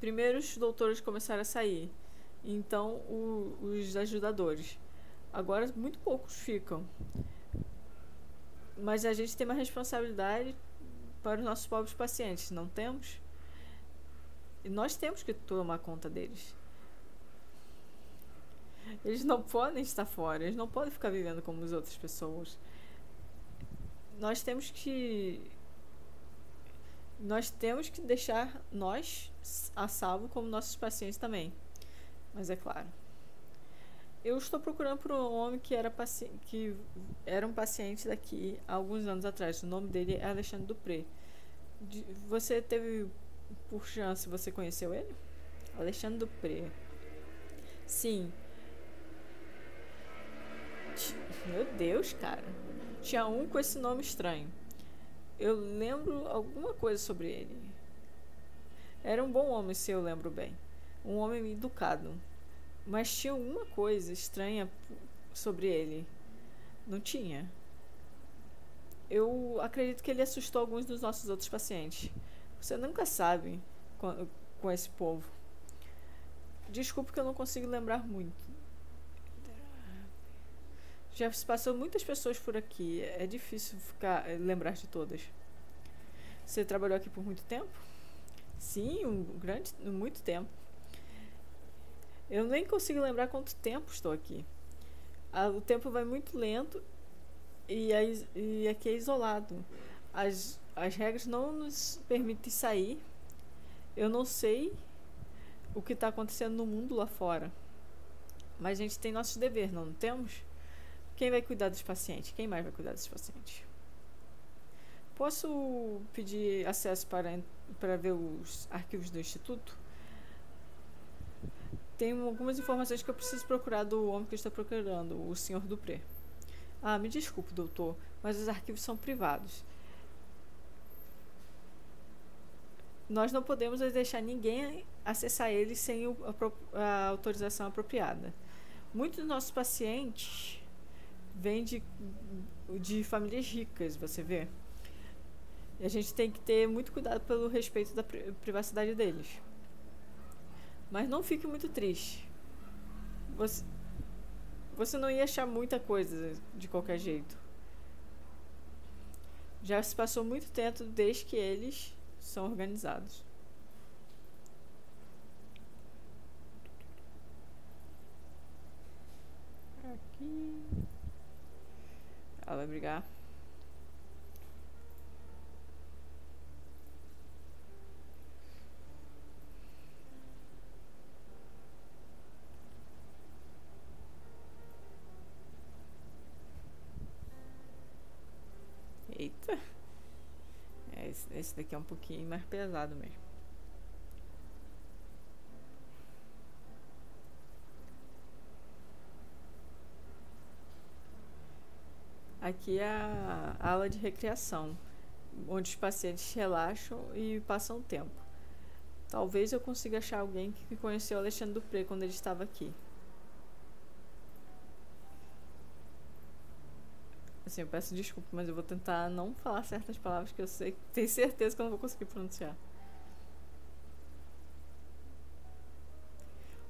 Primeiro os doutores começaram a sair, então o, os ajudadores. Agora muito poucos ficam. Mas a gente tem uma responsabilidade para os nossos pobres pacientes, não temos? E nós temos que tomar conta deles. Eles não podem estar fora, eles não podem ficar vivendo como as outras pessoas. Nós temos que nós temos que deixar nós a salvo como nossos pacientes também. Mas é claro. Eu estou procurando por um homem que era, que era um paciente daqui há alguns anos atrás. O nome dele é Alexandre Dupré. Você teve, por chance, você conheceu ele? Alexandre Dupré. Sim. Meu Deus, cara. Tinha um com esse nome estranho. Eu lembro alguma coisa sobre ele. Era um bom homem, se eu lembro bem. Um homem educado. Mas tinha alguma coisa estranha sobre ele. Não tinha. Eu acredito que ele assustou alguns dos nossos outros pacientes. Você nunca sabe com, com esse povo. Desculpe que eu não consigo lembrar muito. Já se passou muitas pessoas por aqui. É difícil ficar eh, lembrar de todas. Você trabalhou aqui por muito tempo? Sim, um grande, muito tempo. Eu nem consigo lembrar quanto tempo estou aqui. Ah, o tempo vai muito lento e, e aqui é isolado. As, as regras não nos permitem sair. Eu não sei o que está acontecendo no mundo lá fora. Mas a gente tem nossos deveres, não temos? Quem vai cuidar dos pacientes? Quem mais vai cuidar dos pacientes? Posso pedir acesso para, para ver os arquivos do Instituto? Tem algumas informações que eu preciso procurar do homem que está procurando, o Sr. Dupré. Ah, me desculpe, doutor, mas os arquivos são privados. Nós não podemos deixar ninguém acessar eles sem a, a autorização apropriada. Muitos dos nossos pacientes vêm de, de famílias ricas, você vê. E a gente tem que ter muito cuidado pelo respeito da privacidade deles. Mas não fique muito triste. Você, você não ia achar muita coisa de qualquer jeito. Já se passou muito tempo desde que eles são organizados. Aqui. Ela vai brigar. Eita. É, esse, daqui é um pouquinho mais pesado mesmo. Aqui é a aula de recreação, onde os pacientes relaxam e passam tempo. Talvez eu consiga achar alguém que conheceu Alexandre Dupré quando ele estava aqui. Assim, eu peço desculpa, mas eu vou tentar não falar certas palavras que eu sei, tenho certeza que eu não vou conseguir pronunciar.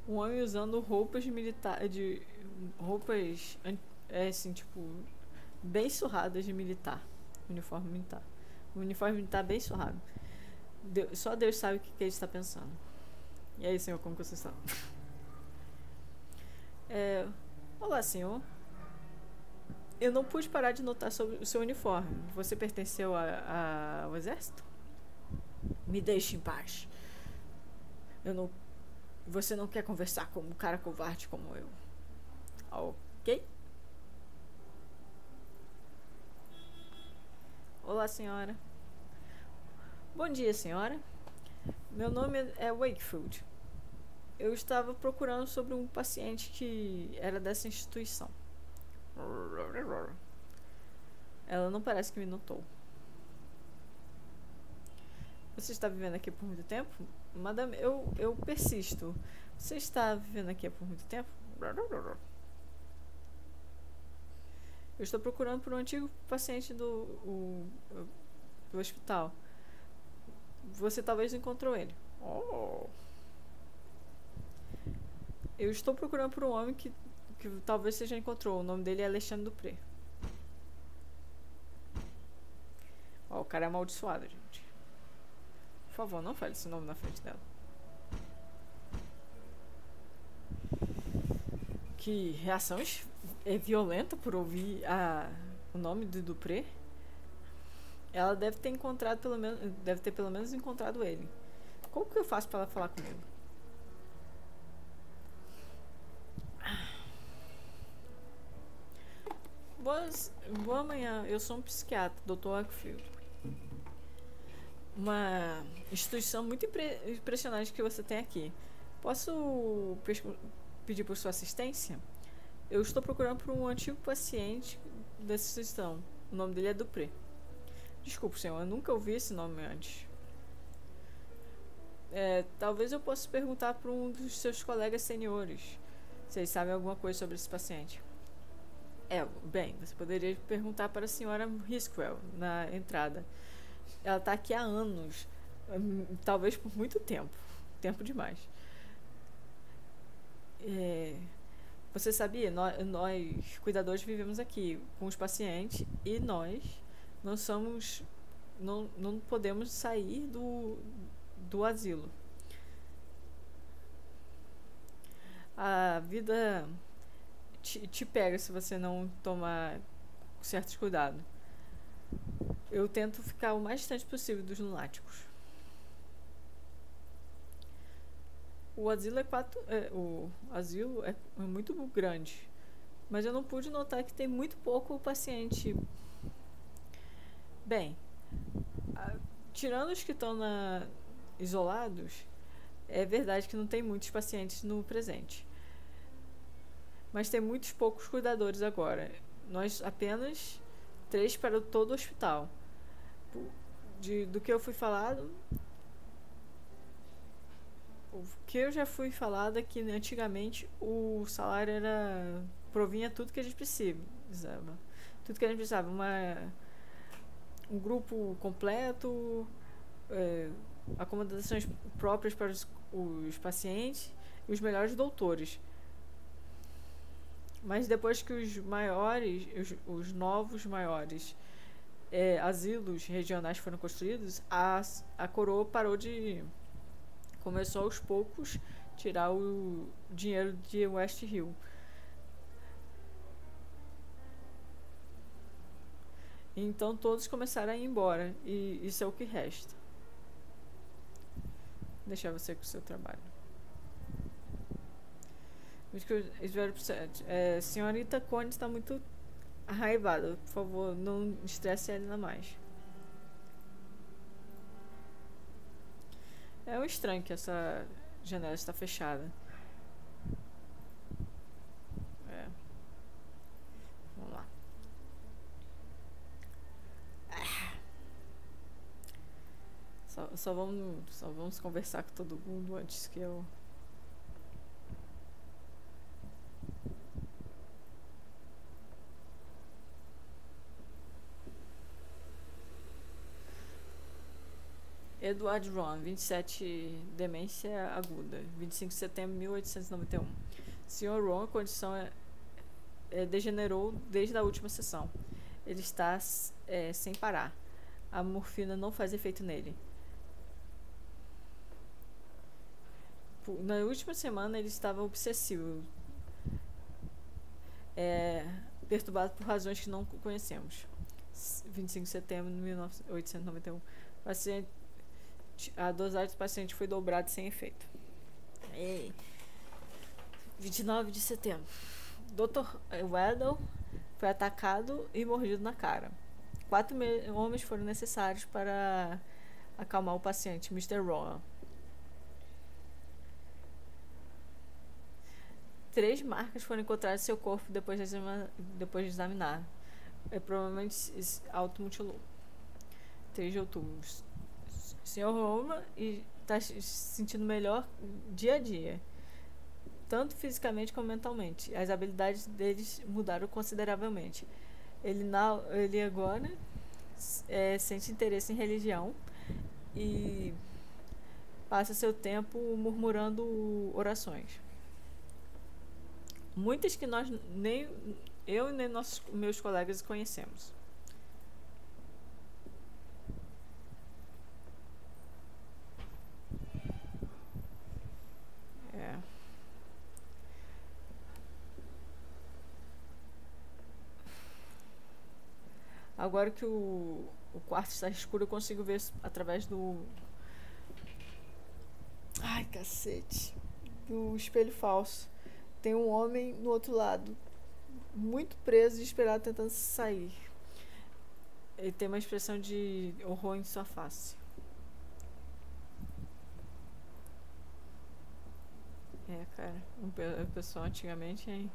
Um homem usando roupas de militar, de roupas, é assim, tipo, bem surradas de militar, uniforme militar. Um uniforme militar bem surrado. Só Deus sabe o que, que ele está pensando. E aí, senhor, como que você está? É, olá, senhor. Eu não pude parar de notar sobre o seu uniforme. Você pertenceu a, a, ao exército? Me deixe em paz. Eu não. Você não quer conversar com um cara covarde como eu. Ok? Olá, senhora. Bom dia, senhora. Meu nome é Wakefield. Eu estava procurando sobre um paciente que era dessa instituição. Ela não parece que me notou. Você está vivendo aqui por muito tempo? Madame, eu, eu persisto. Você está vivendo aqui por muito tempo? Eu estou procurando por um antigo paciente do, o, do hospital. Você talvez encontrou ele. Oh. Eu estou procurando por um homem que, que talvez você já encontrou. O nome dele é Alexandre Dupré. Ó, o cara é amaldiçoado, gente. Por favor, não fale esse nome na frente dela. Que reação é violenta por ouvir a, o nome de Dupré. Ela deve ter encontrado pelo menos. Deve ter pelo menos encontrado ele. Como que eu faço para ela falar comigo? Boas, boa manhã, eu sou um psiquiatra, Dr. Wakefield. Uma instituição muito impre impressionante que você tem aqui. Posso pedir por sua assistência? Eu estou procurando por um antigo paciente dessa instituição. O nome dele é Dupré. Desculpe, senhor, eu nunca ouvi esse nome antes. É, talvez eu possa perguntar para um dos seus colegas seniores se eles sabem alguma coisa sobre esse paciente. É, bem, você poderia perguntar para a senhora Riskwell na entrada. Ela está aqui há anos, hum, talvez por muito tempo, tempo demais. É, você sabia? Nós, nós, cuidadores, vivemos aqui com os pacientes e nós não somos, não, não podemos sair do, do asilo. A vida te, te pega se você não tomar certos cuidados. Eu tento ficar o mais distante possível dos lunáticos. O asilo é quatro. É, o asilo é, é muito grande. Mas eu não pude notar que tem muito pouco paciente. Bem, a, tirando os que estão isolados, é verdade que não tem muitos pacientes no presente mas tem muitos poucos cuidadores agora. Nós apenas três para todo o hospital. De, do que eu fui falado, o que eu já fui falado é que antigamente o salário era provinha tudo que a gente precisava. Tudo que a gente precisava. Uma, um grupo completo, é, acomodações próprias para os, os pacientes e os melhores doutores. Mas depois que os maiores, os, os novos maiores é, asilos regionais foram construídos, a, a coroa parou de. começou aos poucos tirar o dinheiro de West Hill. Então todos começaram a ir embora e isso é o que resta. Deixar você com o seu trabalho. Senhorita Cone está muito arraivada. Por favor, não estresse ela ainda mais. É um estranho que essa janela está fechada. É. Vamos lá. Ah. Só, só, vamos, só vamos conversar com todo mundo antes que eu Edward Ron, 27, demência aguda, 25 de setembro de 1891. Sr. Ron, a condição é, é, degenerou desde a última sessão. Ele está é, sem parar. A morfina não faz efeito nele. Na última semana ele estava obsessivo, é, perturbado por razões que não conhecemos. 25 de setembro de 1891. Paciente a dosagem do paciente foi dobrada sem efeito. Ei. 29 de setembro. Dr. Weddle foi atacado e mordido na cara. Quatro homens foram necessários para acalmar o paciente, Mr. Rowan. Três marcas foram encontradas em seu corpo depois de, examinar. Depois de examinar. É provavelmente automutilou. 3 de outubro. Sr. Roma está se sentindo melhor dia a dia, tanto fisicamente como mentalmente. As habilidades deles mudaram consideravelmente. Ele, na, ele agora é, sente interesse em religião e passa seu tempo murmurando orações. Muitas que nós nem eu nem nossos meus colegas conhecemos. É. Agora que o, o quarto está escuro, eu consigo ver através do. Ai, cacete. Do espelho falso. Tem um homem no outro lado, muito preso, desesperado, tentando sair. Ele tem uma expressão de horror em sua face. É, cara, o pessoal antigamente, hein?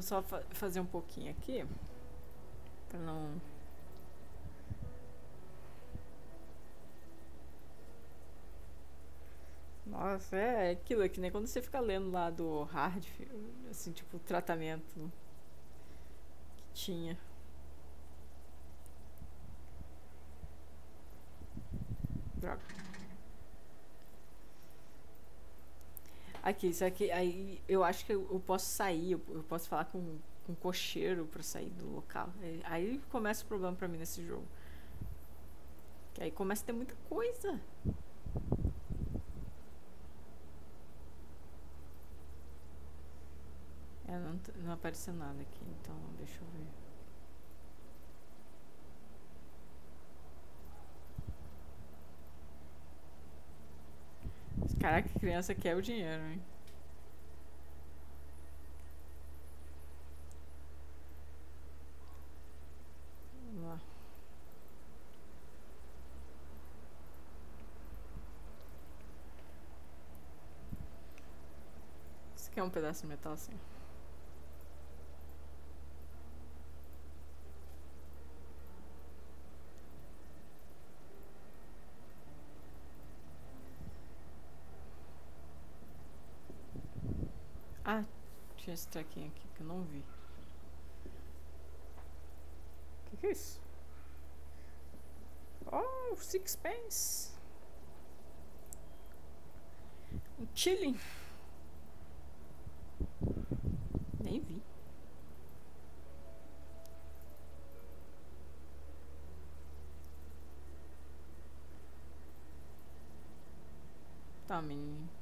Vou só fa fazer um pouquinho aqui. Pra não. Nossa, é aquilo aqui, né? Quando você fica lendo lá do hard, assim, tipo, o tratamento que tinha. Droga. Aqui, isso aqui, aí eu acho que eu, posso sair, eu, posso falar com, com um cocheiro para sair do local. Aí começa o problema para mim nesse jogo. Que aí começa a ter muita coisa. É, não, não apareceu nada aqui, então deixa eu ver. Caraca, criança quer o dinheiro, hein? Vamos lá. Isso aqui é um pedaço de metal assim. Ah, tinha esse aqui que eu não vi. O que, que é isso? Oh, Sixpence. Um chilling. Nem vi. Tá, menino.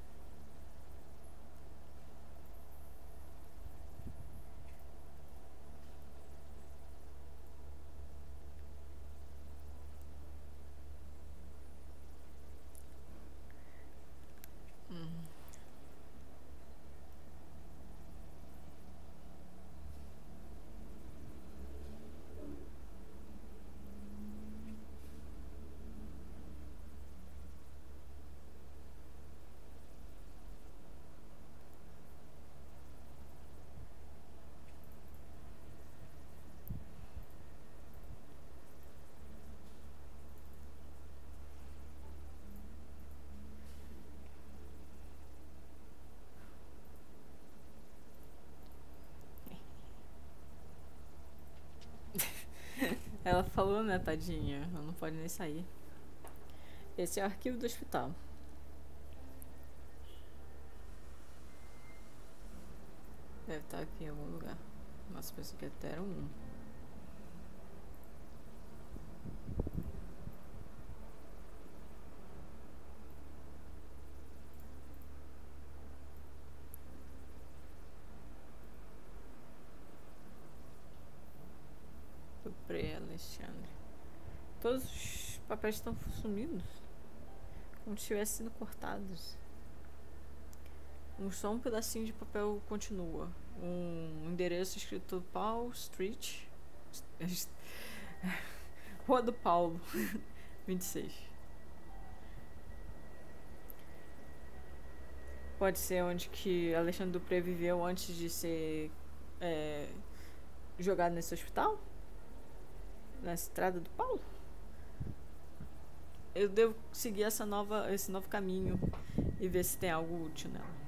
Ela falou, né, tadinha? Ela não pode nem sair. Esse é o arquivo do hospital. Deve estar aqui em algum lugar. Nossa, pensei que até era um. Dupré, Alexandre. Todos os papéis estão sumidos. Como se tivessem sido cortados. Um, só um pedacinho de papel continua. Um endereço escrito Paul Street. Rua do Paulo, 26. Pode ser onde que Alexandre Dupré viveu antes de ser é, jogado nesse hospital? Na estrada do Paulo? Eu devo seguir essa nova, esse novo caminho e ver se tem algo útil nela.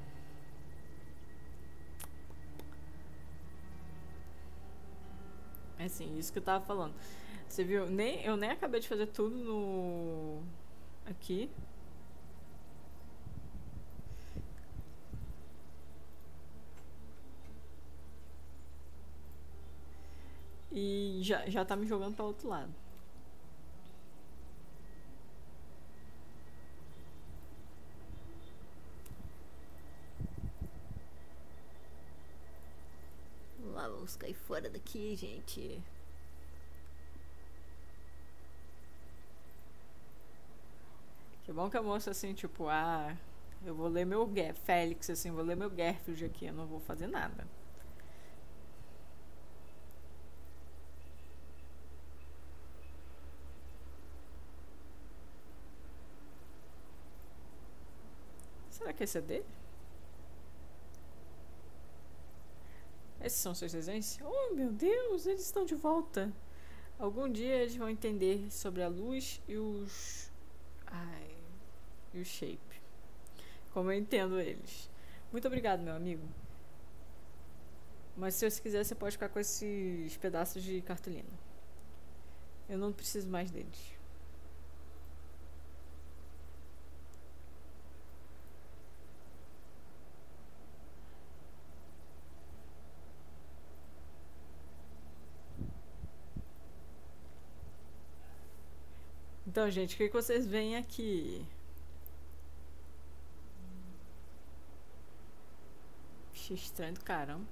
É assim, isso que eu tava falando. Você viu? Nem, eu nem acabei de fazer tudo no. Aqui. E já, já tá me jogando para outro lado. Lá, vamos cair fora daqui, gente. Que bom que a moça assim, tipo, ah, eu vou ler meu Ger Félix, assim, vou ler meu Gerfield aqui, eu não vou fazer nada. Será que esse é dele? Esses são seus desenhos? Oh, meu Deus, eles estão de volta. Algum dia eles vão entender sobre a luz e os. Ai. E o shape. Como eu entendo eles. Muito obrigado, meu amigo. Mas se você quiser, você pode ficar com esses pedaços de cartolina. Eu não preciso mais deles. Então, gente, o que, que vocês veem aqui? Vixe, estranho do caramba.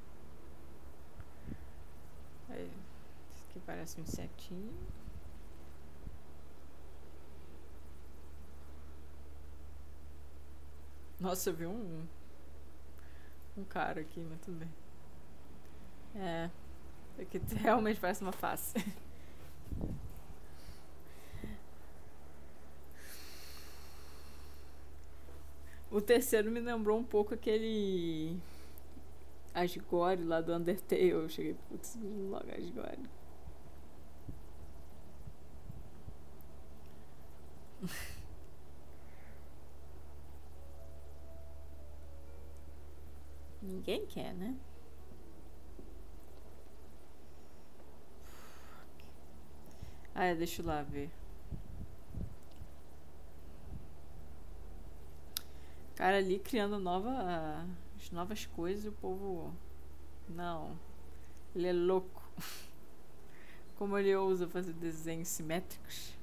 Isso aqui parece um insetinho. Nossa, eu vi um. Um cara aqui, mas tudo bem. É. Aqui realmente parece uma face. O terceiro me lembrou um pouco aquele. Asgore lá do Undertale. Eu cheguei, putz, logo Asgore. Ninguém quer, né? Ah, deixa eu lá ver. Cara ali criando nova, as novas coisas e o povo. Não. Ele é louco. Como ele ousa fazer desenhos simétricos.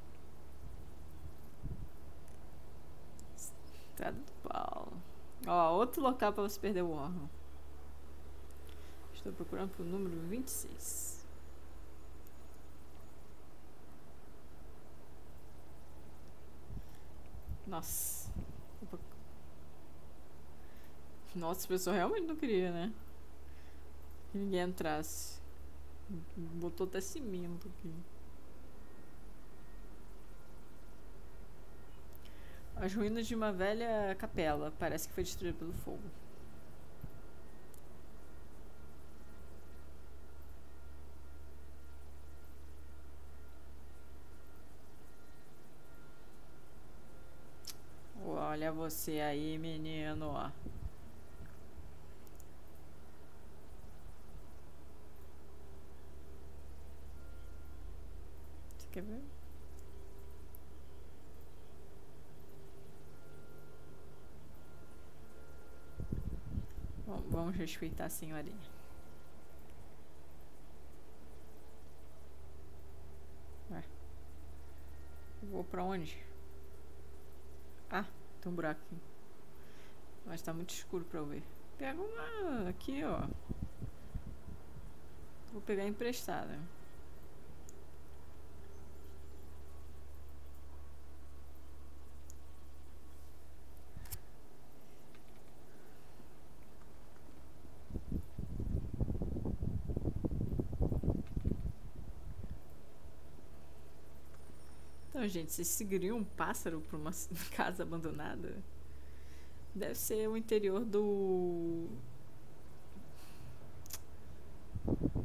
Estrada do Paulo. Ó, outro local para você perder o órgão. Estou procurando pro número 26. Nossa. Nossa, a pessoa realmente não queria, né? Que ninguém entrasse. Botou até cimento aqui. As ruínas de uma velha capela. Parece que foi destruída pelo fogo. Olha você aí, menino. Você Quer ver? Bom, vamos respeitar a senhorinha. Ué. Vou pra onde? Ah, tem um buraco aqui. Mas tá muito escuro pra eu ver. Pega uma aqui, ó. Vou pegar emprestada. Gente, vocês seguiriam um pássaro para uma casa abandonada? Deve ser o interior do.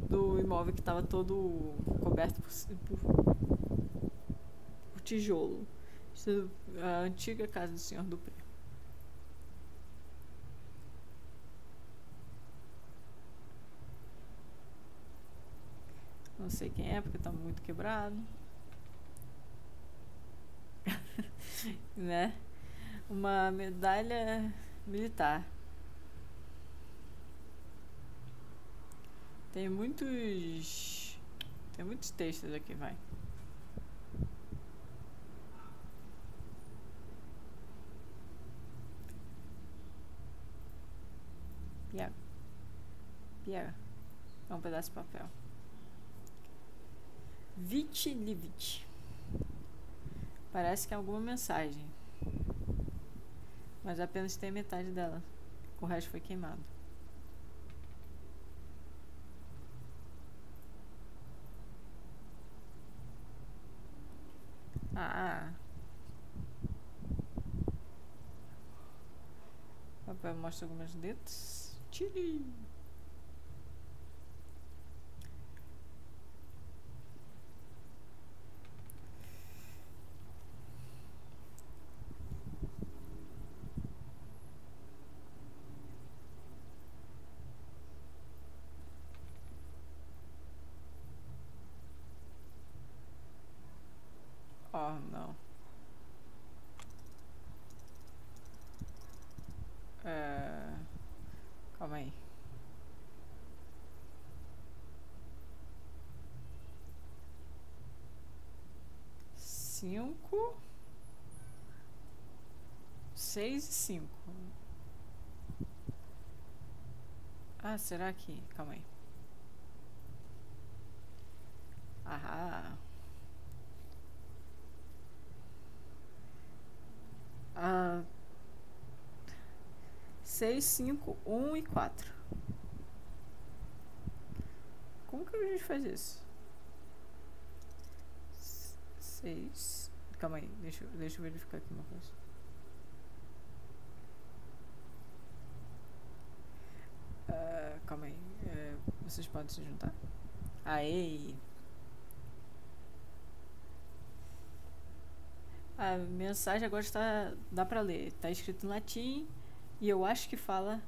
do imóvel que estava todo coberto por, por, por tijolo. É a antiga casa do senhor Dupré. Não sei quem é, porque está muito quebrado. né? Uma medalha militar. Tem muitos. Tem muitos textos aqui, vai. Pega. Pega. É um pedaço de papel. Vite Livit. Parece que é alguma mensagem. Mas apenas tem metade dela. O resto foi queimado. Ah. O papel mostra algumas letras. 5, 6 e 5. Ah, será que... Calma aí. Ah. Ah. 6, 5, 1 e 4. Como que a gente faz isso? Seis. Calma aí, deixa, deixa eu verificar aqui uma coisa. Uh, calma aí. Uh, vocês podem se juntar? Aê! A mensagem agora está dá para ler. Está escrito em latim e eu acho que fala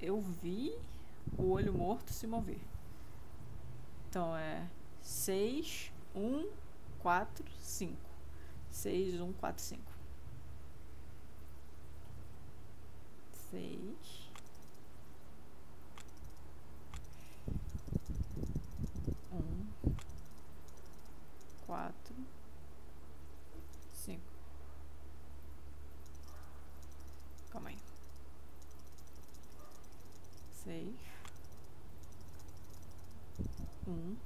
eu vi o olho morto se mover. Então é 6 1 4 5. 6 1 4 5. 6 1 4 Calma aí. Seis. Um.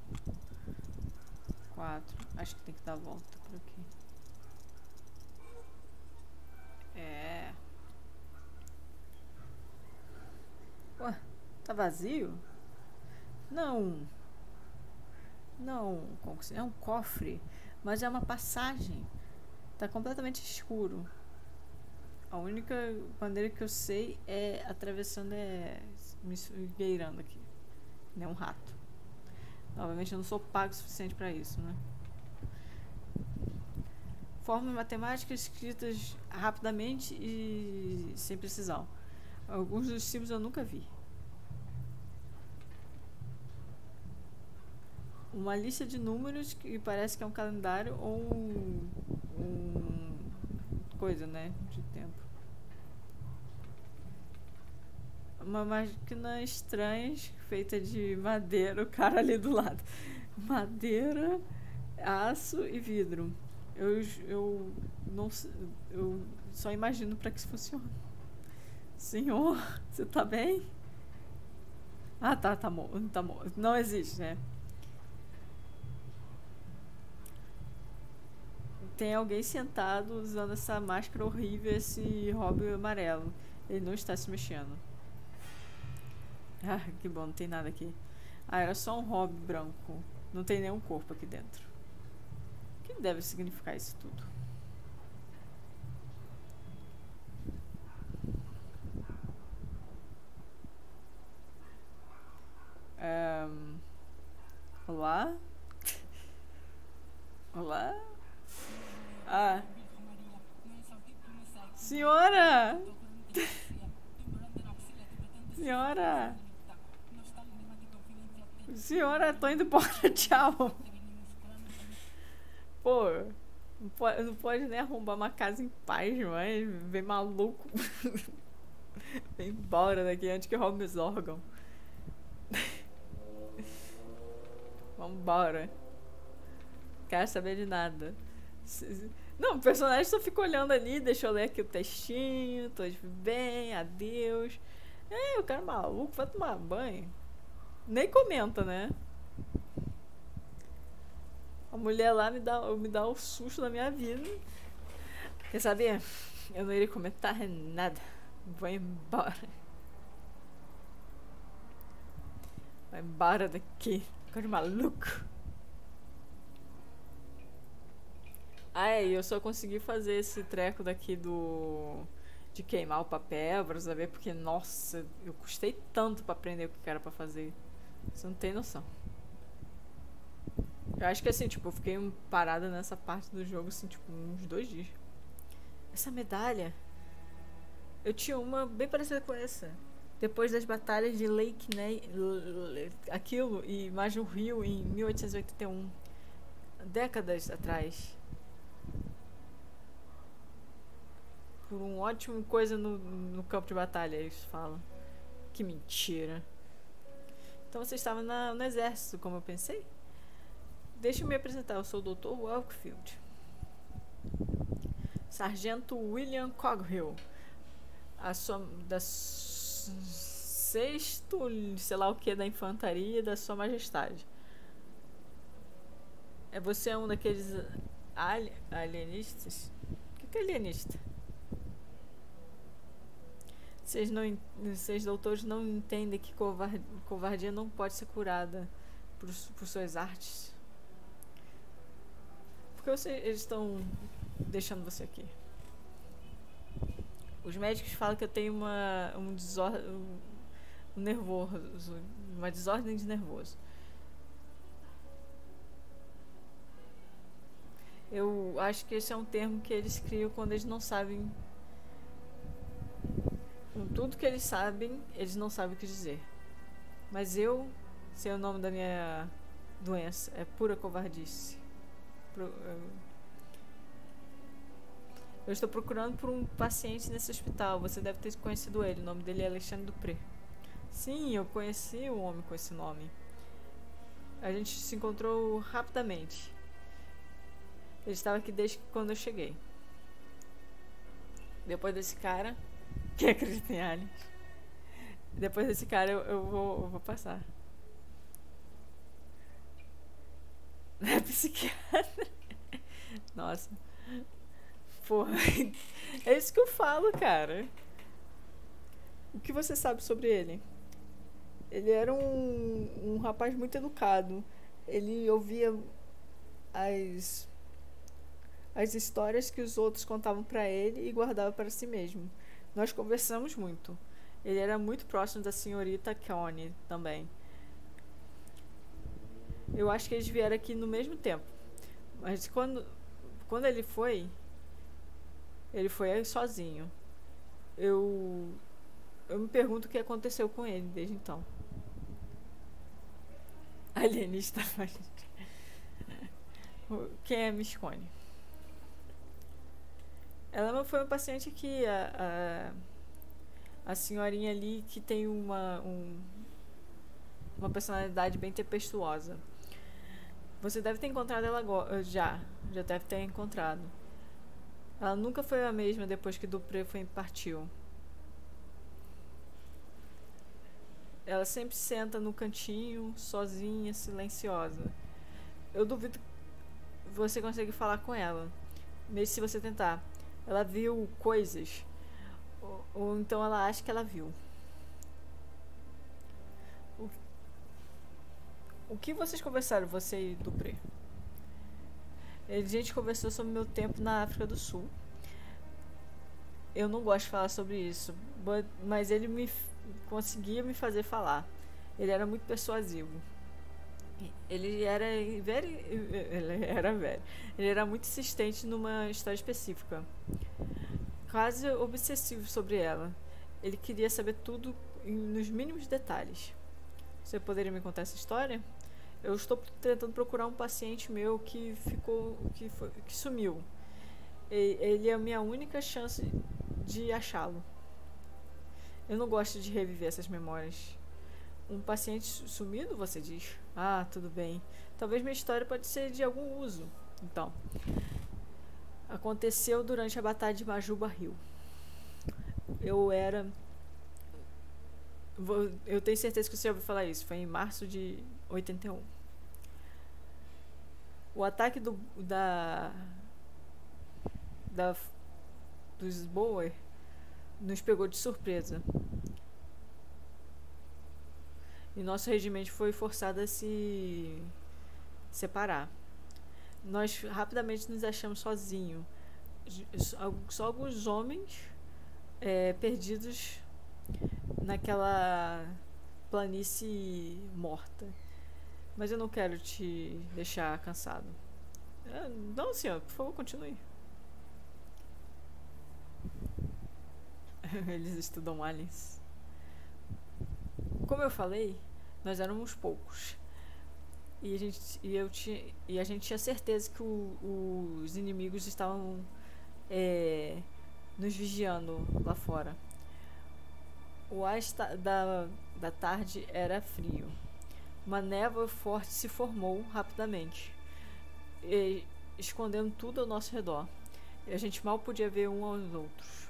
Quatro. Acho que tem que dar a volta por aqui. É. Ué, tá vazio? Não. Não, é um cofre, mas é uma passagem. Tá completamente escuro. A única maneira que eu sei é atravessando, é me esgueirando aqui. Nem um rato. Obviamente eu não sou pago o suficiente para isso, né? Fórmulas matemáticas escritas rapidamente e sem precisão. Alguns dos símbolos eu nunca vi. Uma lista de números que parece que é um calendário ou um, um coisa, né? De tempo. Uma máquina estranha feita de madeira, o cara ali do lado. Madeira, aço e vidro. Eu, eu não eu só imagino para que isso funcione. Senhor, você tá bem? Ah, tá, tá bom, tá bom. Não existe, né? Tem alguém sentado usando essa máscara horrível, esse hobby amarelo. Ele não está se mexendo. Ah, que bom, não tem nada aqui. Ah, era só um hobby branco. Não tem nenhum corpo aqui dentro. Deve significar isso tudo? Ahn, olá? Olá? Ah. Senhora! Senhora! Senhora, tô indo embora, tchau. Pô, não pode, não pode nem arrombar uma casa em paz, mas vem maluco. Vem embora daqui antes que roube meus órgãos. Vambora. Quero saber de nada. Não, o personagem só fica olhando ali, deixa eu ler aqui o textinho, tô de bem, adeus. É, o cara maluco, vai tomar banho. Nem comenta, né? A mulher lá me dá, me dá o susto da minha vida. Quer saber? Eu não iria comentar nada. Vou embora. Vai embora daqui. De maluco. Ah, é, eu só consegui fazer esse treco daqui do. de queimar o papel, pra saber, porque, nossa, eu custei tanto pra aprender o que era pra fazer. Você não tem noção. Eu acho que assim, tipo, eu fiquei um- parada nessa parte do jogo, assim, tipo, uns dois dias. Essa medalha. Eu tinha uma bem parecida com essa. Depois das batalhas de Lake né, aquilo e Major Rio em 1881. Décadas atrás. Por um ótimo coisa no, no campo de batalha, eles falam. Que mentira. Então você estava na- no exército, como eu pensei? Deixa eu me apresentar, eu sou o Dr. Welkfield. Sargento William Coghill. A sua, da sexto, sei lá o que, da infantaria da sua majestade. É você é um daqueles ali- alienistas? O que que é alienista? Vocês não, vocês doutores não entendem que covar- covardia não pode ser curada por, por suas artes. Por que eles estão deixando você aqui? Os médicos falam que eu tenho uma um desordem um nervoso, uma desordem de nervoso. Eu acho que esse é um termo que eles criam quando eles não sabem com tudo que eles sabem, eles não sabem o que dizer. Mas eu sei o nome da minha doença, é pura covardice. Pro- eu- estou procurando por um paciente nesse hospital. Você deve ter conhecido ele. O nome dele é Alexandre Dupré. Sim, eu conheci um homem com esse nome. A gente se encontrou rapidamente. Ele estava aqui desde quando eu cheguei. Depois desse cara, que acredita em aliens. Depois desse cara eu, eu vou, eu vou passar. É psiquiatra. Nossa. Porra. É isso que eu falo, cara. O que você sabe sobre ele? Ele era um, um rapaz muito educado. Ele ouvia as as histórias que os outros contavam para ele e guardava para si mesmo. Nós conversamos muito. Ele era muito próximo da senhorita Keone também. Eu acho que eles vieram aqui no mesmo tempo. Mas quando, quando ele foi, ele foi sozinho. Eu, eu me pergunto o que aconteceu com ele desde então. Alienista. Quem é Miscone? Ela foi uma paciente que a, a, a senhorinha ali que tem uma, um, uma personalidade bem tempestuosa. Você deve ter encontrado ela agora, já. Já deve ter encontrado. Ela nunca foi a mesma depois que Dupré foi partiu. Ela sempre senta no cantinho, sozinha, silenciosa. Eu duvido que você consegue falar com ela, mesmo se você tentar. Ela viu coisas, ou, ou então ela acha que ela viu. O, o que vocês conversaram, você e Dupré? A gente conversou sobre meu tempo na África do Sul. Eu não gosto de falar sobre isso, mas ele me conseguia me fazer falar. Ele era muito persuasivo. Ele era very, ele era velho. Ele era muito insistente numa história específica, quase obsessivo sobre ela. Ele queria saber tudo nos mínimos detalhes. Você poderia me contar essa história? Eu estou tentando procurar um paciente meu que ficou, que, foi, que sumiu. Ele é a minha única chance de achá-lo. Eu não gosto de reviver essas memórias. Um paciente sumido, você diz? Ah, tudo bem. Talvez minha história pode ser de algum uso. Então, aconteceu durante a batalha de Majuba Rio. Eu era eu tenho certeza que você ouviu falar isso. Foi em março de 81. O ataque do, da, da dos Boer nos pegou de surpresa. E nosso regimento foi forçado a se separar. Nós rapidamente nos achamos sozinhos. Só alguns homens é, perdidos naquela planície morta. Mas eu não quero te deixar cansado. É, não, senhor, por favor, continue. Eles estudam aliens. Como eu falei, nós éramos poucos. E a gente, e eu tinha, e a gente tinha certeza que o, os inimigos estavam é, nos vigiando lá fora. O ar da, da tarde era frio. Uma névoa forte se formou rapidamente, escondendo tudo ao nosso redor. E a gente mal podia ver um aos outros.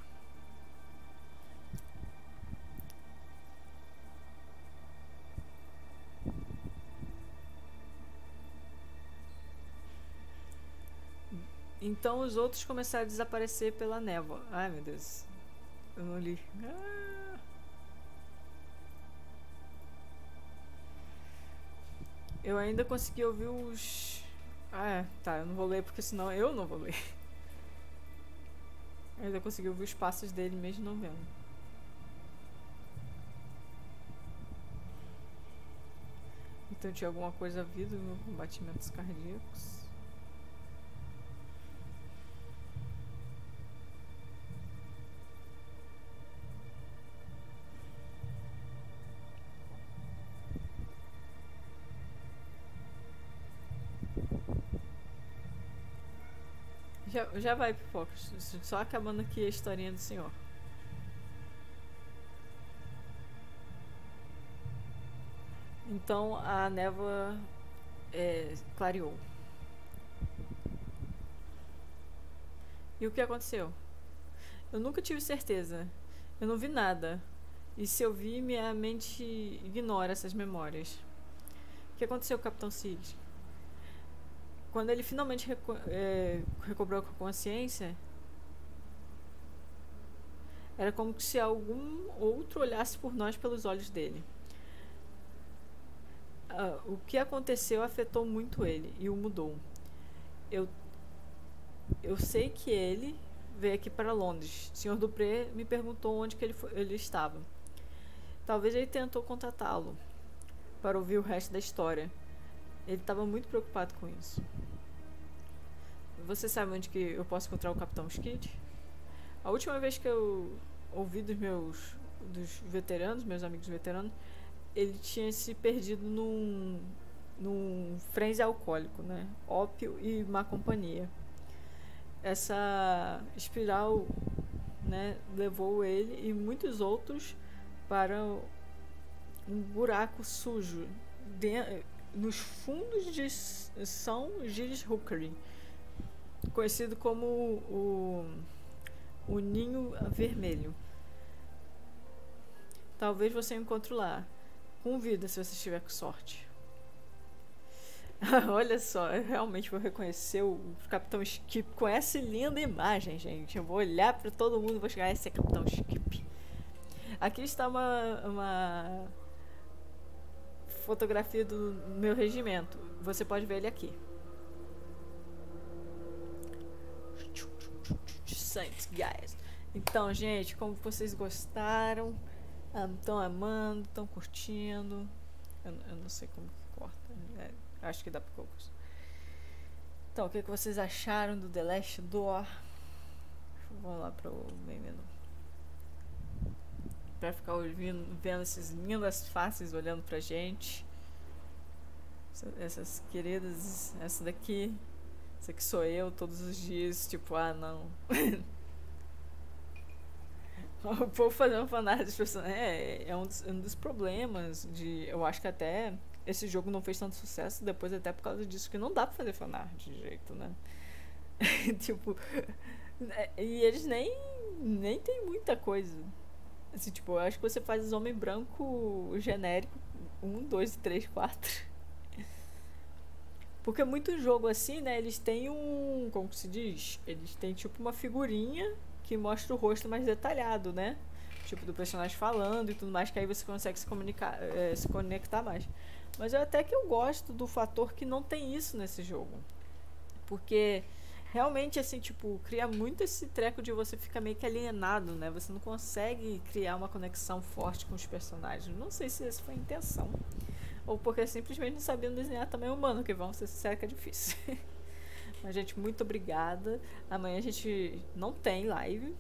Então os outros começaram a desaparecer pela névoa. Ai meu Deus. Eu não li. Ah. Eu ainda consegui ouvir os. Ah, é. Tá, eu não vou ler porque senão eu não vou ler. Eu ainda consegui ouvir os passos dele mesmo não vendo. Então tinha alguma coisa vindo no batimentos cardíacos. Já, já vai, pipoca. Só acabando aqui a historinha do senhor. Então a névoa é, clareou. E o que aconteceu? Eu nunca tive certeza. Eu não vi nada. E se eu vi, minha mente ignora essas memórias. O que aconteceu Capitão Sid? Quando ele finalmente reco é, recobrou a consciência, era como se algum outro olhasse por nós pelos olhos dele. Uh, o que aconteceu afetou muito ele e o mudou. Eu, eu sei que ele veio aqui para Londres. O Sr. Dupré me perguntou onde que ele, foi, ele estava. Talvez ele tentou contatá-lo para ouvir o resto da história. Ele estava muito preocupado com isso. Você sabe onde que eu posso encontrar o Capitão Skid? A última vez que eu ouvi dos meus dos veteranos, meus amigos veteranos, ele tinha se perdido num num frenzy alcoólico, né? Ópio e má companhia. Essa espiral, né, levou ele e muitos outros para um buraco sujo nos fundos de São Gilles Hookery, conhecido como o, o Ninho Vermelho. Talvez você encontre lá. Convida se você estiver com sorte. Olha só, eu realmente vou reconhecer o Capitão Skip com essa linda imagem, gente. Eu vou olhar para todo mundo e vou chegar, esse é Capitão Skip. Aqui está uma, uma fotografia do meu regimento. Você pode ver ele aqui. Saints, guys. Então, gente, como vocês gostaram? Estão amando, estão curtindo. Eu, eu, não sei como que corta. É, acho que dá para poucos. Então, o que, que vocês acharam do The Last Door? Vamos lá para o main menu. Pra ficar ouvindo, vendo esses lindas faces olhando pra gente. Essas queridas. Essa daqui. Essa aqui sou eu todos os dias. Tipo, ah, não. o povo fazendo fanart de personagens. É, é um dos, um dos problemas de. Eu acho que até esse jogo não fez tanto sucesso depois, até por causa disso, que não dá pra fazer fanart de jeito, né? tipo. E eles nem. Nem tem muita coisa. Assim, tipo, eu acho que você faz homem branco genérico. Um, dois, três, quatro. Porque muito jogo assim, né? Eles têm um. Como se diz? Eles têm tipo uma figurinha que mostra o rosto mais detalhado, né? Tipo, do personagem falando e tudo mais, que aí você consegue se comunicar, é, se conectar mais. Mas eu até que eu gosto do fator que não tem isso nesse jogo. Porque realmente, assim, tipo, cria muito esse treco de você ficar meio que alienado, né? Você não consegue criar uma conexão forte com os personagens. Não sei se essa foi a intenção. Ou porque simplesmente não sabiam desenhar também humano, que vão ser sinceros que é difícil. Mas, gente, muito obrigada. Amanhã a gente não tem live.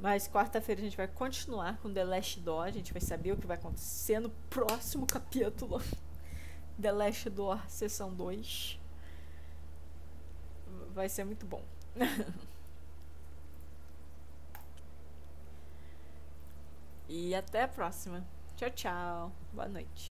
Mas quarta-feira a gente vai continuar com The Last Door. A gente vai saber o que vai acontecer no próximo capítulo. The Last Door, sessão 2. Vai ser muito bom. e até a próxima. Tchau, tchau. Boa noite.